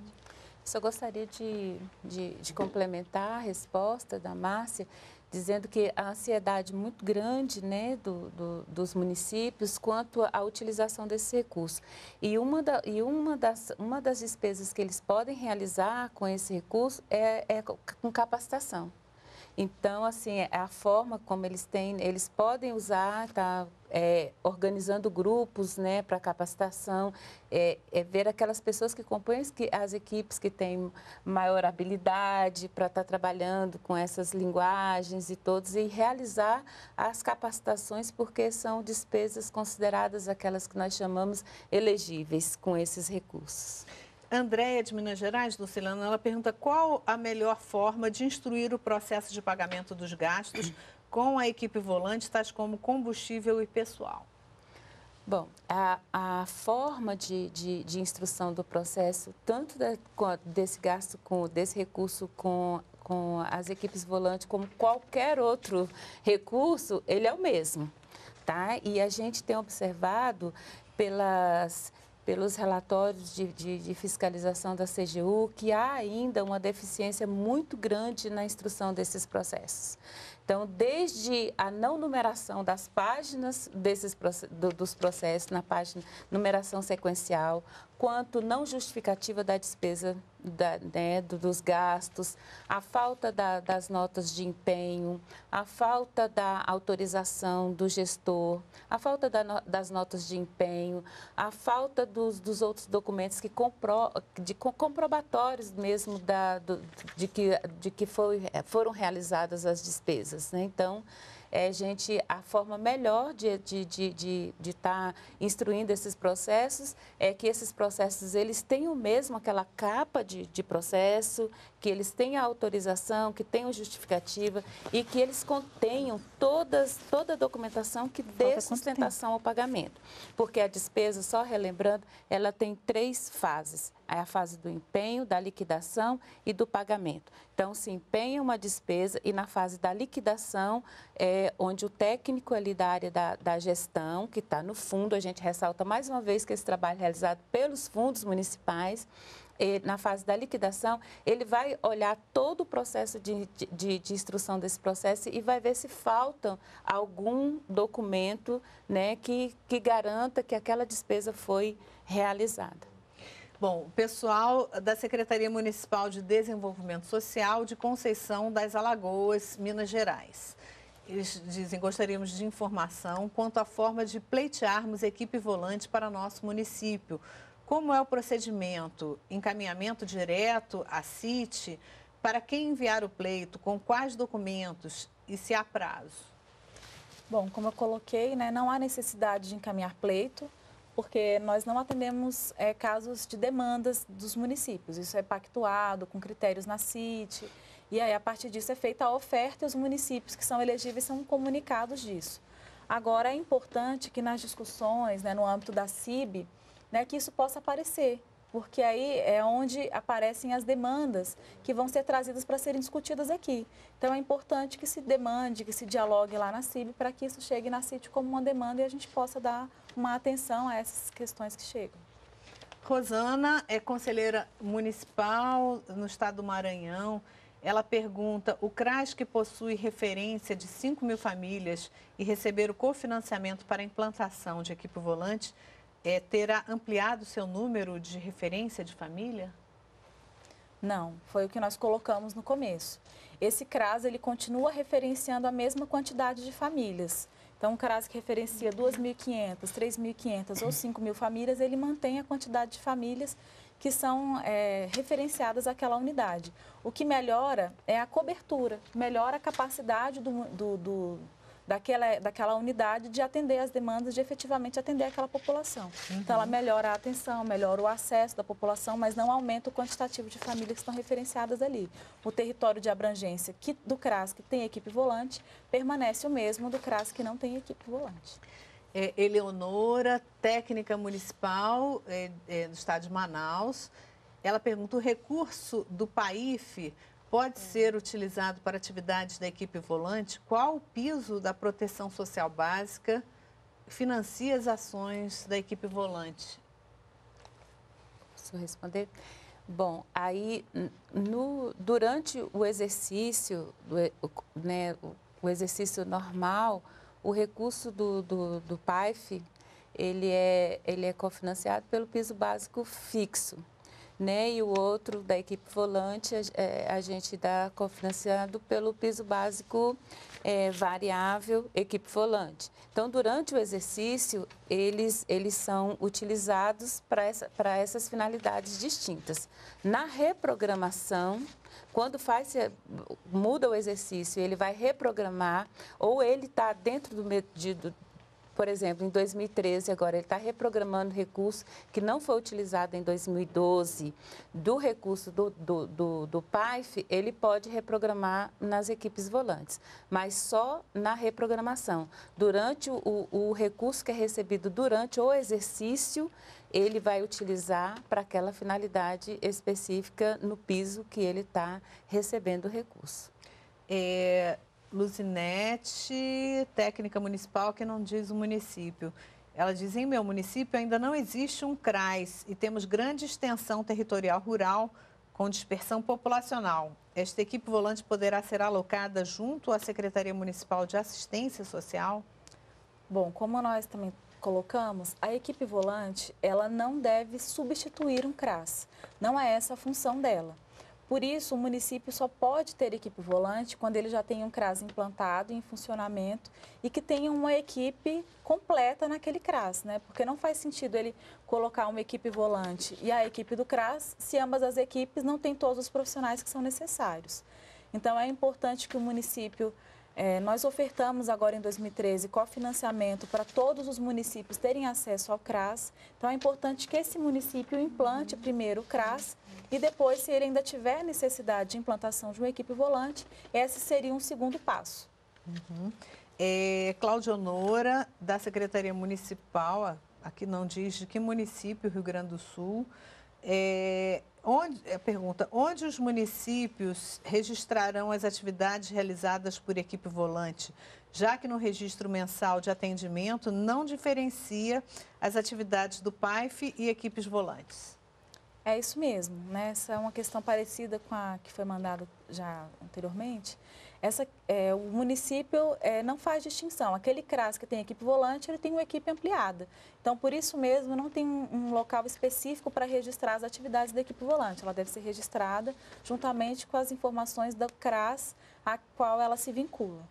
Só gostaria de, de, de, complementar a resposta da Márcia, dizendo que a ansiedade muito grande né, do, do, dos municípios quanto à utilização desse recurso. E, uma, da, e uma, das, uma das despesas que eles podem realizar com esse recurso é, é com capacitação. Então, assim, é a forma como eles têm, eles podem usar, tá, é, organizando grupos, né, para capacitação, é, é, ver aquelas pessoas que compõem as equipes que têm maior habilidade para estar tá trabalhando com essas linguagens e todos, e realizar as capacitações, porque são despesas consideradas aquelas que nós chamamos elegíveis com esses recursos. Andréia de Minas Gerais, Lucilano, ela pergunta qual a melhor forma de instruir o processo de pagamento dos gastos com a equipe volante, tais como combustível e pessoal. Bom, a, a forma de, de, de, instrução do processo, tanto da, desse gasto, com, desse recurso com, com as equipes volantes, como qualquer outro recurso, ele é o mesmo. Tá? E a gente tem observado pelas pelos relatórios de, de, de, fiscalização da CGU que há ainda uma deficiência muito grande na instrução desses processos. Então, desde a não numeração das páginas desses, do, dos processos, na página numeração sequencial, quanto não justificativa da despesa da, né, dos gastos, a falta da, das notas de empenho, a falta da autorização do gestor, a falta da, das notas de empenho, a falta dos, dos outros documentos que compro, de comprobatórios mesmo da, do, de que, de que foi, foram realizadas as despesas. Né? Então, é, gente, a forma melhor de estar de, de, de, de tá instruindo esses processos é que esses processos eles tenham mesmo aquela capa de, de processo, que eles tenham autorização, que tenham justificativa e que eles contenham todas, toda a documentação que dê sustentação ao pagamento. Porque a despesa, só relembrando, ela tem três fases. É a fase do empenho, da liquidação e do pagamento. Então, se empenha uma despesa e na fase da liquidação, é onde o técnico ali da área da, da gestão, que está no fundo, a gente ressalta mais uma vez que esse trabalho é realizado pelos fundos municipais, na fase da liquidação, ele vai olhar todo o processo de, de, de, instrução desse processo e vai ver se falta algum documento né, que, que garanta que aquela despesa foi realizada. Bom, o pessoal da Secretaria Municipal de Desenvolvimento Social de Conceição das Alagoas, Minas Gerais. Eles dizem, gostaríamos de informação quanto à forma de pleitearmos equipe volante para nosso município. Como é o procedimento? Encaminhamento direto à CIT? Para quem enviar o pleito? Com quais documentos? E se há prazo? Bom, como eu coloquei, né, não há necessidade de encaminhar pleito, porque nós não atendemos é, casos de demandas dos municípios. Isso é pactuado com critérios na CIT. E aí, a partir disso, é feita a oferta e os municípios que são elegíveis são comunicados disso. Agora, é importante que nas discussões, né, no âmbito da CIB, né, que isso possa aparecer. porque aí é onde aparecem as demandas que vão ser trazidas para serem discutidas aqui. Então é importante que se demande, que se dialogue lá na CIB para que isso chegue na CIT como uma demanda e a gente possa dar uma atenção a essas questões que chegam. Rosana é conselheira municipal no estado do Maranhão. Ela pergunta: o CRAS, que possui referência de 5 mil famílias e receber o cofinanciamento para a implantação de equipe volante, é, terá ampliado seu número de referência de família? Não, foi o que nós colocamos no começo. Esse CRAS ele continua referenciando a mesma quantidade de famílias. Então, um CRAS que referencia 2.500, 3.500 ou 5.000 famílias, ele mantém a quantidade de famílias que são é, referenciadas àquela unidade. O que melhora é a cobertura, melhora a capacidade do, do, do daquela, daquela unidade de atender as demandas, de efetivamente atender aquela população. Uhum. Então, ela melhora a atenção, melhora o acesso da população, mas não aumenta o quantitativo de famílias que estão referenciadas ali. O território de abrangência que, do CRAS, que tem equipe volante, permanece o mesmo do CRAS, que não tem equipe volante. É, Eleonora, técnica municipal é, é, do estado de Manaus. Ela pergunta: o recurso do PAIF pode ser utilizado para atividades da equipe volante? Qual o piso da proteção social básica financia as ações da equipe volante? Posso responder? Bom, aí no, durante o exercício, né, o exercício normal, o recurso do, do, do PAIF, ele é, ele é cofinanciado pelo piso básico fixo. Né? E o outro da equipe volante, a, é, a gente dá cofinanciado pelo piso básico é, variável equipe volante. Então, durante o exercício, eles, eles são utilizados para essa, essas finalidades distintas. Na reprogramação, quando faz, muda o exercício, ele vai reprogramar, ou ele está dentro do, de, por exemplo, em 2013, agora ele está reprogramando recurso que não foi utilizado em 2012 do recurso do, do, do, do PAIF, ele pode reprogramar nas equipes volantes, mas só na reprogramação. Durante o, o recurso que é recebido durante o exercício, ele vai utilizar para aquela finalidade específica no piso que ele está recebendo o recurso. É, Luzinete, técnica municipal que não diz o município. Ela diz: em meu município ainda não existe um CRAS e temos grande extensão territorial rural com dispersão populacional. Esta equipe volante poderá ser alocada junto à Secretaria Municipal de Assistência Social? Bom, como nós também colocamos, a equipe volante, ela não deve substituir um CRAS. Não é essa a função dela. Por isso, o município só pode ter equipe volante quando ele já tem um CRAS implantado em funcionamento e que tenha uma equipe completa naquele CRAS, né? Porque não faz sentido ele colocar uma equipe volante e a equipe do CRAS se ambas as equipes não têm todos os profissionais que são necessários. Então, é importante que o município é, nós ofertamos agora em 2013 cofinanciamento para todos os municípios terem acesso ao CRAS. Então é importante que esse município implante primeiro o CRAS e depois, se ele ainda tiver necessidade de implantação de uma equipe volante, esse seria um segundo passo. Uhum. É, Cláudia Honora, da Secretaria Municipal, aqui não diz de que município, Rio Grande do Sul, é, onde, é, pergunta, onde os municípios registrarão as atividades realizadas por equipe volante, já que no registro mensal de atendimento não diferencia as atividades do PAIF e equipes volantes? É isso mesmo, né? Essa é uma questão parecida com a que foi mandada já anteriormente. Essa, é, o município é, não faz distinção. Aquele CRAS que tem equipe volante, ele tem uma equipe ampliada. Então, por isso mesmo, não tem um, um local específico para registrar as atividades da equipe volante. Ela deve ser registrada juntamente com as informações do CRAS a qual ela se vincula.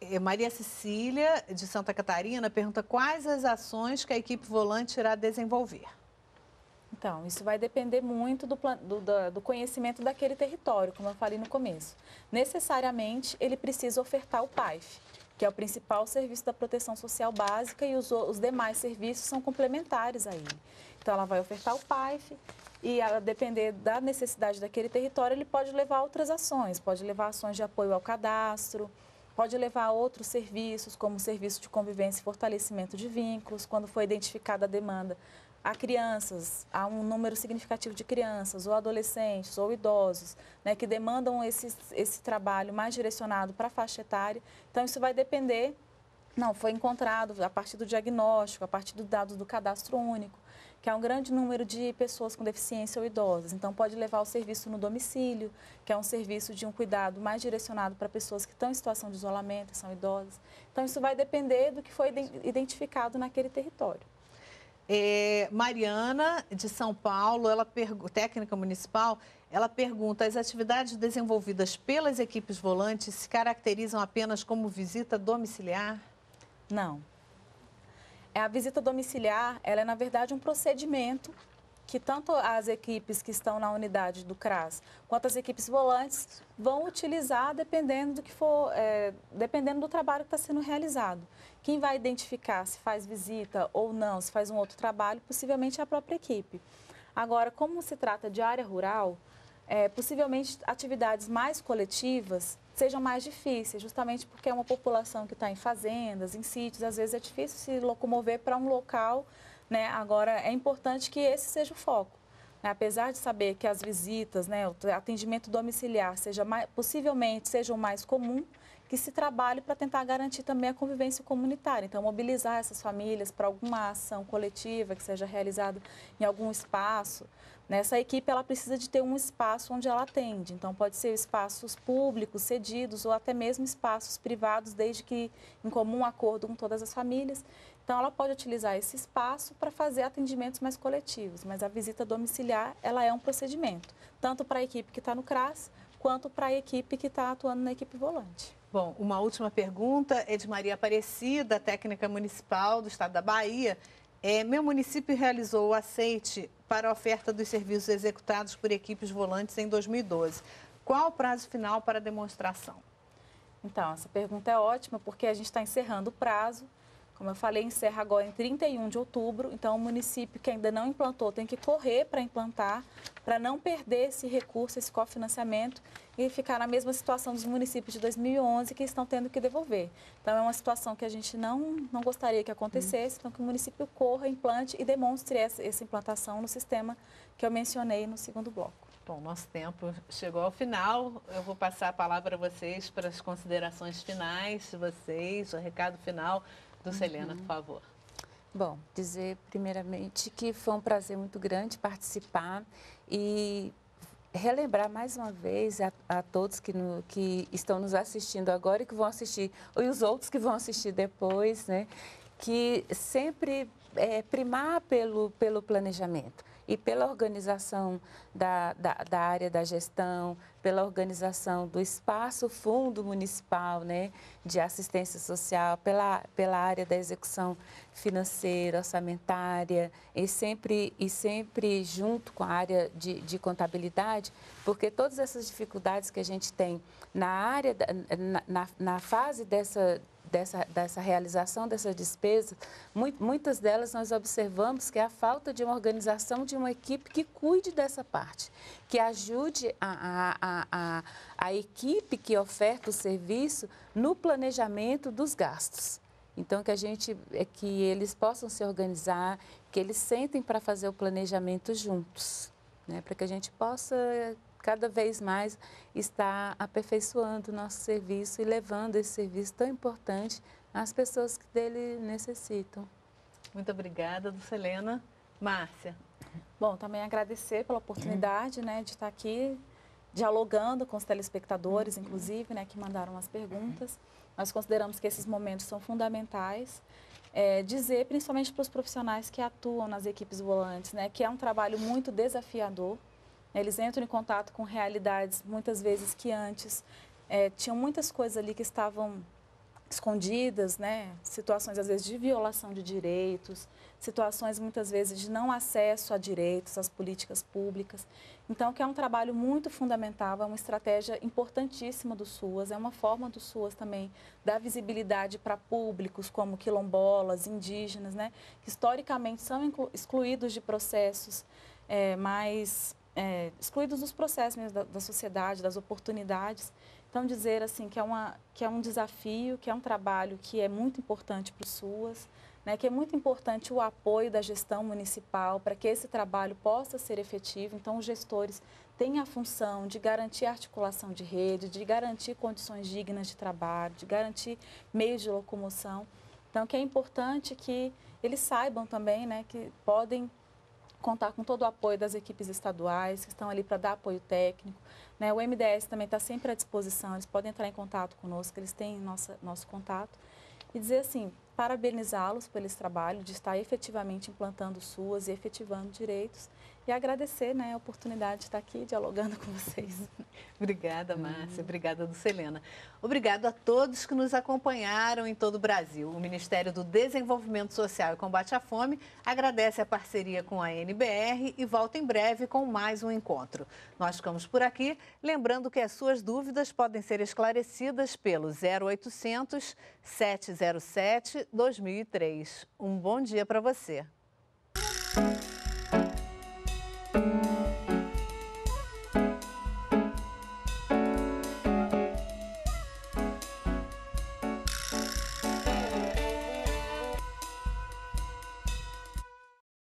É, Maria Cecília, de Santa Catarina, pergunta quais as ações que a equipe volante irá desenvolver. Então, isso vai depender muito do, do, do, conhecimento daquele território, como eu falei no começo. Necessariamente, ele precisa ofertar o PAIF, que é o principal serviço da proteção social básica e os, os demais serviços são complementares a ele. Então, ela vai ofertar o PAIF e, a depender da necessidade daquele território, ele pode levar outras ações, pode levar ações de apoio ao cadastro, pode levar outros serviços, como o serviço de convivência e fortalecimento de vínculos, quando for identificada a demanda a crianças, a um número significativo de crianças, ou adolescentes, ou idosos, né, que demandam esse, esse trabalho mais direcionado para a faixa etária. Então, isso vai depender não, foi encontrado a partir do diagnóstico, a partir dos dados do cadastro único, que é um grande número de pessoas com deficiência ou idosas. Então, pode levar ao serviço no domicílio, que é um serviço de um cuidado mais direcionado para pessoas que estão em situação de isolamento, são idosas. Então, isso vai depender do que foi identificado naquele território. É, Mariana, de São Paulo, ela técnica municipal, ela pergunta: as atividades desenvolvidas pelas equipes volantes se caracterizam apenas como visita domiciliar? Não. É a visita domiciliar, ela é na verdade um procedimento que tanto as equipes que estão na unidade do CRAS quanto as equipes volantes vão utilizar dependendo do que for, é, dependendo do trabalho que está sendo realizado. Quem vai identificar se faz visita ou não, se faz um outro trabalho, possivelmente é a própria equipe. Agora, como se trata de área rural, é, possivelmente atividades mais coletivas sejam mais difíceis, justamente porque é uma população que está em fazendas, em sítios, às vezes é difícil se locomover para um local. Né? Agora, é importante que esse seja o foco. Né? Apesar de saber que as visitas, né, o atendimento domiciliar seja mais, possivelmente sejam mais comum, que se trabalhe para tentar garantir também a convivência comunitária. Então, mobilizar essas famílias para alguma ação coletiva que seja realizada em algum espaço, Nessa equipe, ela precisa de ter um espaço onde ela atende. Então, pode ser espaços públicos, cedidos, ou até mesmo espaços privados, desde que em comum acordo com todas as famílias. Então, ela pode utilizar esse espaço para fazer atendimentos mais coletivos. Mas a visita domiciliar, ela é um procedimento, tanto para a equipe que está no CRAS, quanto para a equipe que está atuando na equipe volante. Bom, uma última pergunta é de Maria Aparecida, técnica municipal do estado da Bahia. É, meu município realizou o aceite para a oferta dos serviços executados por equipes volantes em 2012. Qual o prazo final para a demonstração? Então, essa pergunta é ótima porque a gente está encerrando o prazo. Como eu falei, encerra agora em 31 de outubro. Então, o município que ainda não implantou tem que correr para implantar, para não perder esse recurso, esse cofinanciamento e ficar na mesma situação dos municípios de 2011 que estão tendo que devolver. Então, é uma situação que a gente não, não gostaria que acontecesse, então que o município corra, implante e demonstre essa, essa implantação no sistema que eu mencionei no segundo bloco. Bom, nosso tempo chegou ao final. Eu vou passar a palavra a vocês para as considerações finais vocês, o recado final do Selena, uhum. por favor. Bom, dizer primeiramente que foi um prazer muito grande participar e relembrar mais uma vez a, a todos que, no, que, estão nos assistindo agora e que vão assistir, e os outros que vão assistir depois, né, que sempre é, primar pelo, pelo planejamento e pela organização da, da, da, área da gestão, pela organização do espaço fundo municipal né, de assistência social, pela, pela área da execução financeira, orçamentária e sempre, e sempre junto com a área de, de contabilidade, porque todas essas dificuldades que a gente tem na área, na, na, na fase dessa dessa, dessa realização dessas despesas, muitas delas nós observamos que é a falta de uma organização de uma equipe que cuide dessa parte, que ajude a, a, a, a equipe que oferta o serviço no planejamento dos gastos. Então, que a gente, é que eles possam se organizar, que eles sentem para fazer o planejamento juntos, né? para que a gente possa cada vez mais está aperfeiçoando o nosso serviço e levando esse serviço tão importante às pessoas que dele necessitam. Muito obrigada, Dulcelena. Márcia. Bom, também agradecer pela oportunidade né, de estar aqui dialogando com os telespectadores, inclusive, né, que mandaram as perguntas. Nós consideramos que esses momentos são fundamentais. É, dizer, principalmente para os profissionais que atuam nas equipes volantes, né, que é um trabalho muito desafiador. Eles entram em contato com realidades, muitas vezes, que antes é, tinham muitas coisas ali que estavam escondidas, né? Situações, às vezes, de violação de direitos, situações, muitas vezes, de não acesso a direitos, às políticas públicas. Então, que é um trabalho muito fundamental, é uma estratégia importantíssima do SUAS, é uma forma do SUAS também dar visibilidade para públicos como quilombolas, indígenas, né? Que historicamente são excluídos de processos é, mais é, excluídos dos processos da, da, sociedade, das oportunidades. Então, dizer assim que é, uma, que é um desafio, que é um trabalho que é muito importante para o SUAS, né, que é muito importante o apoio da gestão municipal para que esse trabalho possa ser efetivo. Então, os gestores têm a função de garantir articulação de rede, de garantir condições dignas de trabalho, de garantir meios de locomoção. Então, que é importante que eles saibam também né, que podem contar com todo o apoio das equipes estaduais, que estão ali para dar apoio técnico. Né? O MDS também está sempre à disposição, eles podem entrar em contato conosco, eles têm nossa, nosso contato. E dizer assim, parabenizá-los por esse trabalho de estar efetivamente implantando SUAS e efetivando direitos e agradecer né, a oportunidade de estar aqui dialogando com vocês. Obrigada, Márcia. Uhum. Obrigada, Dulcelena. Obrigado a todos que nos acompanharam em todo o Brasil. O Ministério do Desenvolvimento Social e Combate à Fome agradece a parceria com a NBR e volta em breve com mais um encontro. Nós ficamos por aqui, lembrando que as suas dúvidas podem ser esclarecidas pelo 0800 707 2003. Um bom dia para você.